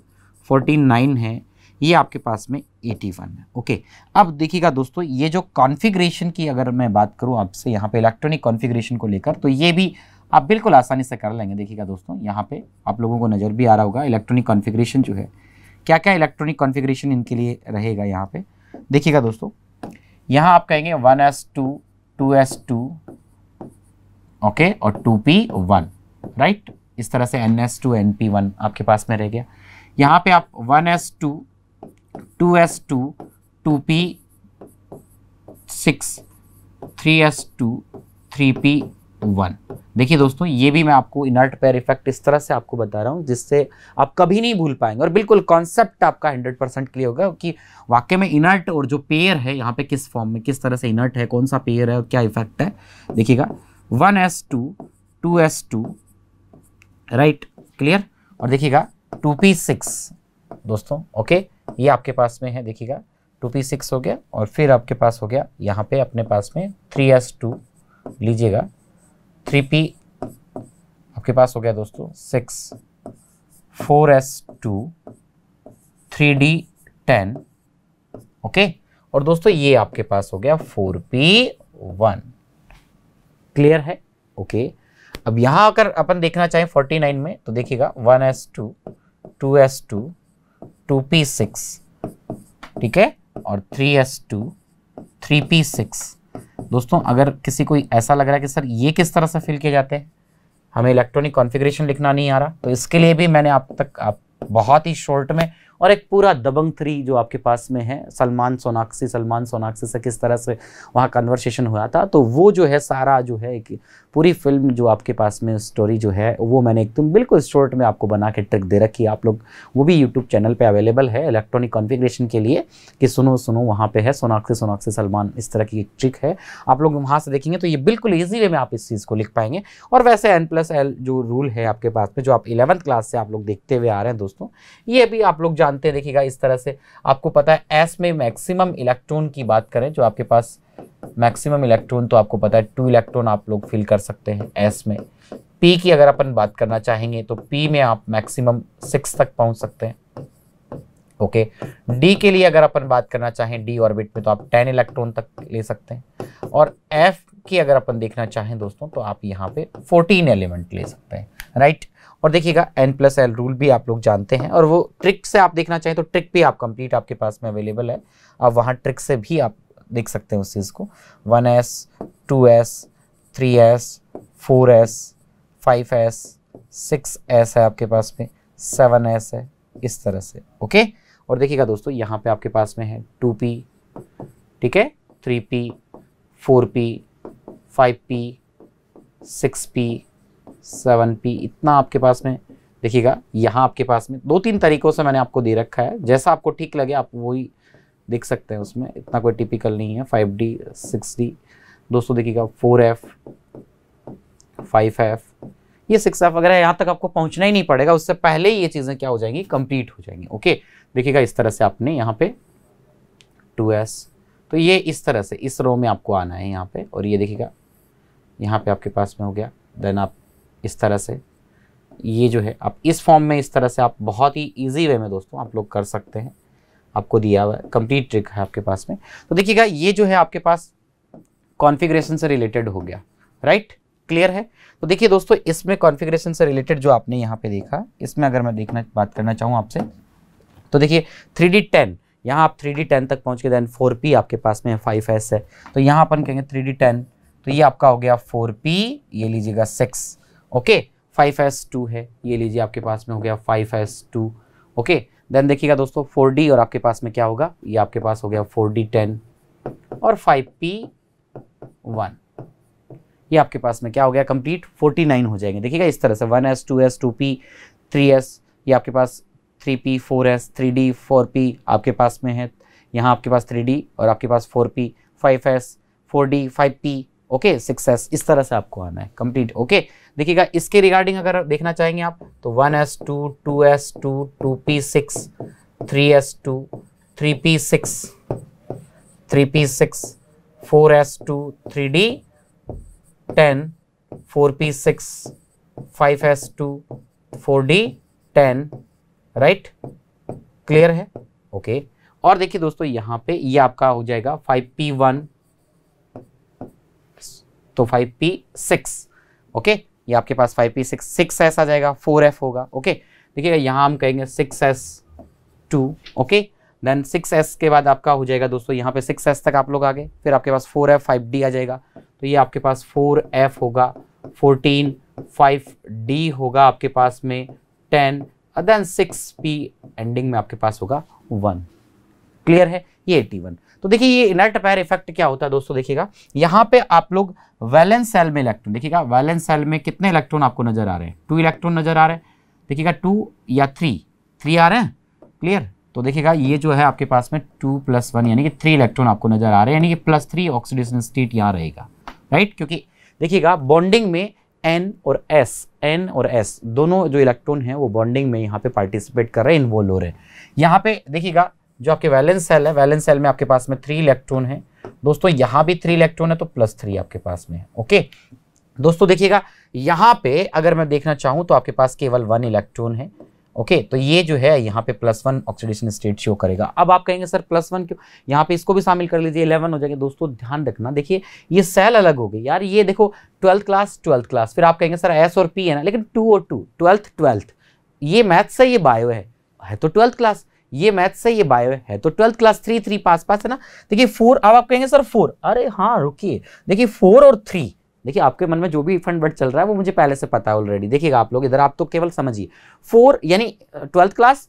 फोर्टीन नाइन है, ये आपके पास में एटी वन है। ओके अब देखिएगा दोस्तों, ये जो कॉन्फ़िगरेशन की अगर मैं बात करूँ आपसे, यहाँ पे इलेक्ट्रॉनिक कॉन्फ़िगरेशन को लेकर तो ये भी आप बिल्कुल आसानी से कर लेंगे। देखिएगा दोस्तों, यहाँ पे आप लोगों को नज़र भी आ रहा होगा इलेक्ट्रॉनिक कॉन्फ़िगरेशन जो है क्या क्या इलेक्ट्रॉनिक कॉन्फ़िगरेशन इनके लिए रहेगा यहाँ पे? देखिएगा दोस्तों। यहाँ आप कहेंगे one S two two S two okay और टू पी वन राइट इस तरह से N S two N P one आपके पास में रह गया। यहाँ पे आप one S two two S two two P six three S two three P one. देखिए दोस्तों, ये भी मैं आपको इनर्ट पेयर इफ़ेक्ट इस तरह से आपको बता रहा हूँ, जिससे आप कभी नहीं भूल पाएँगे। और बिल्कुल कॉन्सेप्ट आपका हंड्रेड परसेंट क्लियर होगा कि वाक्य में इनर्ट और जो पेयर है, यहाँ पे किस फॉर्म में, किस तरह से इनर्ट है, कौन सा पेयर है और क्या इफ़ेक्ट है, देखिएगा। One S two two S two right clear और देखिएगा टू पी सिक्स दोस्तों ओके ये आपके पास में है, देखिएगा टू पी सिक्स हो गया और फिर आपके पास हो गया, यहाँ पे अपने पास में थ्री एस टू लीजिएगा। थ्री पी आपके पास हो गया दोस्तों six four S two three D ten okay और दोस्तों, ये आपके पास हो गया फोर पी वन क्लियर है? Okay okay. अब यहाँ अगर अपन देखना चाहें फोर्टी नाइन में तो देखिएगा one S two two S two two P six ठीक है? और three S two three P six दोस्तों, अगर किसी को ऐसा लग रहा है कि सर ये किस तरह से फिल किए जाते हैं? हमें इलेक्ट्रॉनिक कॉन्फ़िगरेशन लिखना नहीं आ रहा। तो इसके लिए भी मैंने आप तक, आप बहुत ही शॉर्ट में और एक पूरा दबंग थ्री जो आपके पास में है, सलमान सोनाक्षी सलमान सोनाक्षी से किस तरह से वहाँ कन्वर्सेशन हुआ था तो वो जो है सारा जो है कि पूरी फ़िल्म जो आपके पास में स्टोरी जो है, वो मैंने एकदम बिल्कुल शॉर्ट में आपको बना के ट्रिक दे रखी है। आप लोग, वो भी यूट्यूब चैनल पर अवेलेबल है इलेक्ट्रॉनिक कॉन्फ़िगरेशन के लिए, कि सुनो सुनो, वहाँ पर है, सोनाक्षी सोनाक्षी सलमान, इस तरह की ट्रिक है। आप लोग वहाँ से देखेंगे तो ये बिल्कुल ईजी वे में आप इस चीज़ को लिख पाएँगे। और वैसे एन प्लस एल जो रूल है आपके पास में, जो आप इलेवंथ क्लास से आप लोग देखते हुए आ रहे हैं दोस्तों, ये भी आप लोग जानते देखिएगा, इस तरह से आपको पता है एस में मैक्सिमम इलेक्ट्रॉन की बात करें, जो आपके पास मैक्सिमम इलेक्ट्रॉन तो आपको पता है टू इलेक्ट्रॉन आप लोग फिल कर सकते हैं एस में। पी की अगर अपन बात करना चाहेंगे तो पी में आप मैक्सिमम सिक्स तक पहुँच सकते हैं। ओके डी के लिए अगर अपन बात करना चाहें डी ऑर्बिट में तो आप टेन इलेक्ट्रॉन तक ले सकते हैं। और एफ़ की अगर अपन देखना चाहें दोस्तों तो आप यहाँ पे फोर्टीन एलिमेंट ले सकते हैं। राइट और देखिएगा एन प्लस एल रूल भी आप लोग जानते हैं, और वो ट्रिक से आप देखना चाहें तो ट्रिक भी आप कंप्लीट आपके पास में अवेलेबल है। आप वहाँ ट्रिक से भी आप देख सकते हैं उस चीज़ को। One S, two S, three S, four S, five S, six S है आपके पास में, सेवन एस है, इस तरह से, ओके? और देखिएगा दोस्तों, यहाँ पे आपके पास में है टू पी, ठीक है? Three P, four P, five P, six P, seven P, इतना आपके पास में। देखिएगा, यहाँ आपके पास में दो तीन तरीकों से मैंने आपको दे रखा है। जैसा आपको ठीक लगे, आप वही देख सकते हैं उसमें। इतना कोई टिपिकल नहीं है। फाइव डी सिक्स डी दोस्तों देखिएगा फोर एफ़ फाइव एफ़ ये सिक्स एफ़ वगैरह यहाँ तक आपको पहुँचना ही नहीं पड़ेगा। उससे पहले ही ये चीज़ें क्या हो जाएँगी? कंप्लीट हो जाएँगी। ओके देखिएगा इस तरह से आपने यहाँ पे टू एस तो ये इस तरह से, इस रो में आपको आना है यहाँ पे। और ये देखिएगा, यहाँ पे आपके पास में हो गया। देन आप इस तरह से, ये जो है, आप इस फॉर्म में इस तरह से आप बहुत ही इजी वे में दोस्तों आप लोग कर सकते हैं। आपको दिया हुआ है। कंप्लीट ट्रिक है आपके पास में। तो देखिएगा, ये जो है आपके पास कॉन्फ़िगरेशन से रिलेटेड हो गया। राइट क्लियर है? तो देखिए दोस्तों, इसमें कॉन्फ़िगरेशन से रिलेटेड जो आपने यहाँ पे देखा, इसमें अगर मैं देखना, बात करना चाहूँ आपसे तो देखिए थ्री डी टेन यहाँ आप थ्री डी टेन तक पहुँच के देन फोर पी आपके पास में फाइव एस है। तो यहाँ अपन कहेंगे थ्री डी टेन तो ये आपका हो गया फोर पी ये लीजिएगा six okay five S two है, ये लीजिए आपके पास में हो गया five S two okay then देखिएगा दोस्तों फोर डी और आपके पास में क्या होगा? ये आपके पास हो गया फोर डी टेन और फाइव पी वन ये आपके पास में क्या हो गया? कंप्लीट फोर्टी नाइन हो जाएँगे। देखिएगा इस तरह से one S two S two P three S ये आपके पास three P four S three D four P आपके पास में है। यहाँ आपके पास थ्री डी और आपके पास four P five S four D five P okay six S इस तरह से आपको आना है। कंप्लीट ओके देखिएगा, इसके रिगार्डिंग अगर देखना चाहेंगे आप तो one S two two S two two P six three S two three P six three P six four S two three D ten four P six five S two four D ten right clear है? Okay okay. और देखिए दोस्तों, यहाँ पे ये आपका हो जाएगा फाइव पी वन तो फाइव पी सिक्स ओके ये आपके पास five P six six S आ जाएगा फोर एफ़ होगा ओके देखिएगा, यहाँ हम कहेंगे six S two okay then six S के बाद आपका हो जाएगा दोस्तों, यहाँ पे सिक्स एस तक आप लोग आ गए, फिर आपके पास फोर एफ़ फाइव डी आ जाएगा तो ये आपके पास फोर एफ़ होगा फोर्टीन फाइव डी होगा आपके पास में ten then six P ending में आपके पास होगा वन क्लियर है? ये एटी वन तो देखिए ये इनर्ट पैर इफ़ेक्ट क्या होता है दोस्तों देखिएगा। यहाँ पे आप लोग वैलेंस सेल में इलेक्ट्रॉन, देखिएगा, वैलेंस सेल में कितने इलेक्ट्रॉन आपको नज़र आ रहे हैं? टू इलेक्ट्रॉन नज़र आ रहे हैं। देखिएगा, टू या थ्री? थ्री आ रहे हैं? क्लियर? तो देखिएगा, ये जो है आपके पास में टू प्लस वन, यानी कि थ्री इलेक्ट्रॉन आपको नज़र आ रहे हैं, यानी कि प्लस थ्री ऑक्सीडेशन स्टेट यहाँ रहेगा। राइट? क्योंकि देखिएगा, बॉन्डिंग में एन और एस एन और एस दोनों जो इलेक्ट्रॉन हैं, वो बॉन्डिंग में यहाँ पे पार्टिसिपेट कर रहे हैं, इन्वॉल्व हो रहे हैं। यहाँ पे देखिएगा जो आपके वैलेंस सेल है वैलेंस सेल में आपके पास में थ्री इलेक्ट्रॉन है। दोस्तों, यहाँ भी थ्री इलेक्ट्रॉन है तो प्लस थ्री आपके पास में है ओके दोस्तों, देखिएगा, यहाँ पे अगर मैं देखना चाहूँ तो आपके पास केवल वन इलेक्ट्रॉन है ओके तो ये जो है, यहाँ पे plus one oxidation state show करेगा। अब आप कहेंगे, सर प्लस वन क्यों? यहाँ पे इसको भी शामिल कर लीजिए इलेवन हो जाएगा। दोस्तों, ध्यान रखना, देखिए, ये सेल अलग हो गई। यार, ये देखो ट्वेल्थ क्लास ट्वेल्थ क्लास फिर आप कहेंगे, सर एस और पी है ना? लेकिन टू और टू ट्वेल्थ ट्वेल्थ ये मैथ से ये बायो है। है तो ट्वेल्थ क्लास ये मैथ से ये बायो है। तो ट्वेल्थ क्लास थ्री थ्री पास पास है ना? देखिए फोर अब आप कहेंगे, सर फोर अरे हाँ रुकिए। देखिए फोर और थ्री देखिए, आपके मन में जो भी फंड वर्ड चल रहा है, वो मुझे पहले से पता है ऑलरेडी देखिएगा आप लोग इधर, आप तो केवल समझिए। फोर यानी ट्वेल्थ क्लास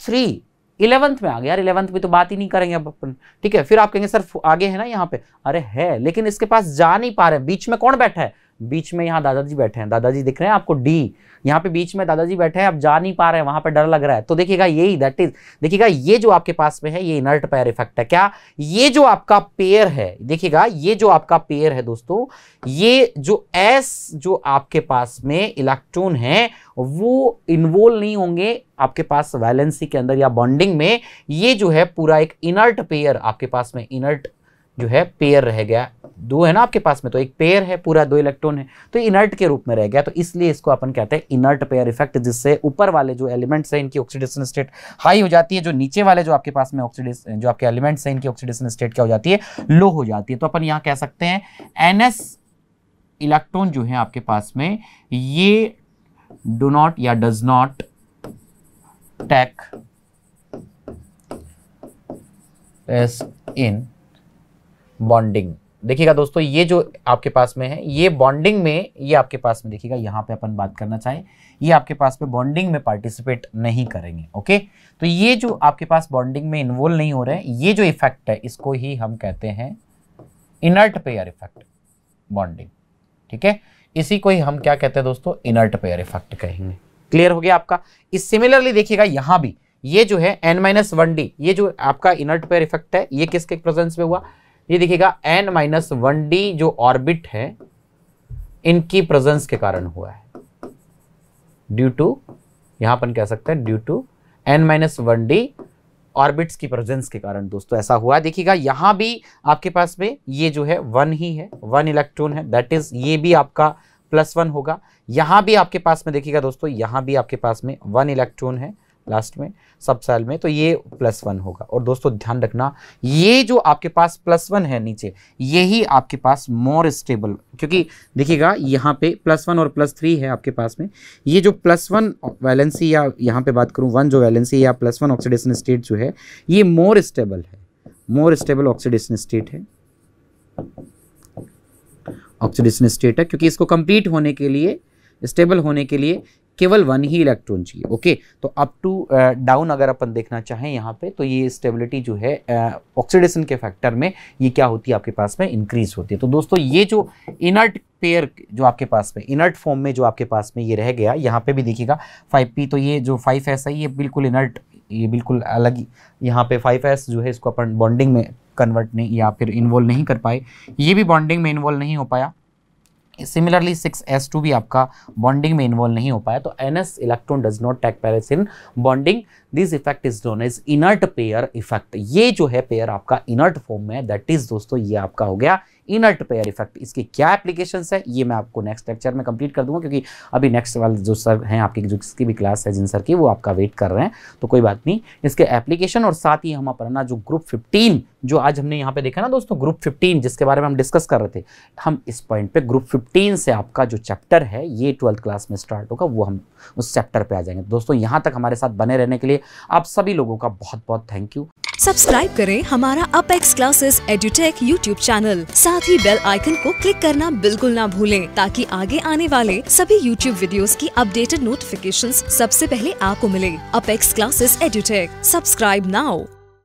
थ्री इलेवंथ में आ गया यार इलेवंथ में तो बात ही नहीं करेंगे अब अपन। ठीक है, फिर आप कहेंगे, सर आगे है ना यहाँ पे? अरे है, लेकिन इसके पास जा नहीं पा रहे बीच में कौन बैठा है? बीच में यहाँ दादाजी बैठे हैं। दादाजी दिख रहे हैं आपको? डी। यहाँ पे बीच में दादाजी बैठे हैं, आप जा नहीं पा रहे हैं, वहाँ पे डर लग रहा है। तो देखिएगा यही दैट इज़ देखिएगा ये जो आपके पास में है, ये इनर्ट पेयर इफ़ेक्ट है। क्या? ये जो आपका पेयर है, देखिएगा, ये जो आपका पेयर है दोस्तों, ये जो एस जो आपके पास में इलेक्ट्रॉन है, वो इन्वॉल्व नहीं होंगे आपके पास वैलेंसी के अंदर या बॉन्डिंग में। ये जो है पूरा एक इनर्ट पेयर आपके पास में इनर्ट जो है पेयर रह गया। दो है ना आपके पास में तो एक पेयर है पूरा, दो इलेक्ट्रॉन है तो इनर्ट के रूप में रह गया तो इसलिए इसको अपन कहते हैं इनर्ट पेयर इफ़ेक्ट जिससे ऊपर वाले जो एलिमेंट्स हैं, इनकी ऑक्सीडेशन स्टेट हाई हो जाती है, जो नीचे वाले जो आपके पास में ऑक्सीडेशन जो आपके एलिमेंट्स हैं, इनकी ऑक्सीडेशन स्टेट क्या हो जाती है? लो हो जाती है। तो अपन यहाँ कह सकते हैं एनएस इलेक्ट्रॉन जो है आपके पास में, ये डो नॉट या does not take S in bonding देखिएगा दोस्तों, ये जो आपके पास में है, ये बॉन्डिंग में, ये आपके पास में, देखिएगा, यहाँ पे अपन बात करना चाहें, ये आपके पास में बॉन्डिंग में पार्टिसिपेट नहीं करेंगे ओके तो ये जो आपके पास बॉन्डिंग में इन्वॉल्व नहीं हो रहे हैं, ये जो इफ़ेक्ट है, इसको ही हम कहते हैं इनर्ट पेयर इफ़ेक्ट बॉन्डिंग ठीक है? इसी को ही हम क्या कहते हैं दोस्तों इनर्ट पेयर इफ़ेक्ट कहेंगे। क्लियर हो गया आपका? इस सिमिलरली देखिएगा, यहाँ भी, ये जो है एन माइनस वन डी ये जो आपका इनर्ट पेयर इफ़ेक्ट है, ये किसके प्रेजेंस में हुआ? ये देखिएगा एन माइनस वन डी जो ऑर्बिट है, इनकी प्रेजेंस के कारण हुआ है। ड्यू टू यहाँ पर कह सकते हैं due to N minus one D orbits की प्रेजेंस के कारण दोस्तों ऐसा हुआ देखिएगा, यहाँ भी आपके पास में ये जो है वन ही है वन इलेक्ट्रॉन है दैट इज़ ये भी आपका प्लस वन होगा। यहाँ भी आपके पास में, देखिएगा दोस्तों, यहाँ भी आपके पास में वन इलेक्ट्रॉन है। लास्ट में, सब सेल में तो ये प्लस वन होगा। और दोस्तों, ध्यान रखना, ये जो आपके पास प्लस वन है नीचे, यही आपके पास मोर स्टेबल क्योंकि देखिएगा, यहाँ पे प्लस वन और प्लस थ्री है आपके पास में। ये जो प्लस वन वैलेंसी या यहाँ पे बात करूँ वन जो वैलेंसी या प्लस वन ऑक्सीडेशन स्टेट जो है, ये मोर स्टेबल है। मोर स्टेबल ऑक्सीडेशन स्टेट है। ऑक्सीडेशन स्टेट है, क्योंकि इसको कंप्लीट होने के लिए स्टेबल होने के लिए केवल वन ही इलेक्ट्रॉन चाहिए ओके तो अप टू डाउन अगर अपन देखना चाहें यहाँ पे तो ये स्टेबिलिटी जो है ऑक्सीडेशन uh, के फैक्टर में ये क्या होती है आपके पास में? इंक्रीज होती है। तो दोस्तों ये जो इनर्ट पेयर जो आपके पास में इनर्ट फॉर्म में जो आपके पास में ये रह गया यहाँ पे भी देखिएगा फाइव तो ये जो फाइव एस है ये बिल्कुल इनर्ट ये बिल्कुल अलग ही यहाँ पे फाइव जो है इसको अपन बॉन्डिंग में कन्वर्ट नहीं या फिर इन्वॉल्व नहीं कर पाए। ये भी बॉन्डिंग में इन्वॉल्व नहीं हो पाया। सिमिलरली सिक्स एस टू भी आपका बॉन्डिंग में इन्वॉल्व नहीं हो पाया तो N S electron does not take pairs in bonding this effect is known is inert pair effect ये जो है पेयर आपका इनर्ट फॉर्म में दैट इज़ दोस्तों, ये आपका हो गया इनर्ट पेयर इफ़ेक्ट इसके क्या एप्लीकेशन है, ये मैं आपको नेक्स्ट लेक्चर में कंप्लीट कर दूँगा, क्योंकि अभी नेक्स्ट वाले जो सर हैं, आपकी जो जिसकी भी क्लास है, जिन सर की, वो आपका वेट कर रहे हैं तो कोई बात नहीं। इसके एप्लीकेशन और साथ ही हम अपना जो ग्रुप फिफ्टीन जो आज हमने यहाँ पे देखा ना दोस्तों ग्रुप फिफ्टीन जिसके बारे में हम डिस्कस कर रहे थे, हम इस पॉइंट पे ग्रुप फिफ्टीन से आपका जो चैप्टर है, ये ट्वेल्थ क्लास में स्टार्ट होगा, वो हम उस चैप्टर पे आ जाएँगे। दोस्तों, यहाँ तक हमारे साथ बने रहने के लिए आप सभी लोगों का बहुत बहुत थैंक यू सब्सक्राइब करें हमारा Apex Classes Edutech YouTube channel साथ ही बेल आइकन को क्लिक करना बिल्कुल ना भूलें, ताकि आगे आने वाले सभी यूट्यूब वीडियोस की अपडेटेड नोटिफिकेशंस सबसे पहले आपको मिले। Apex Classes Edutech subscribe now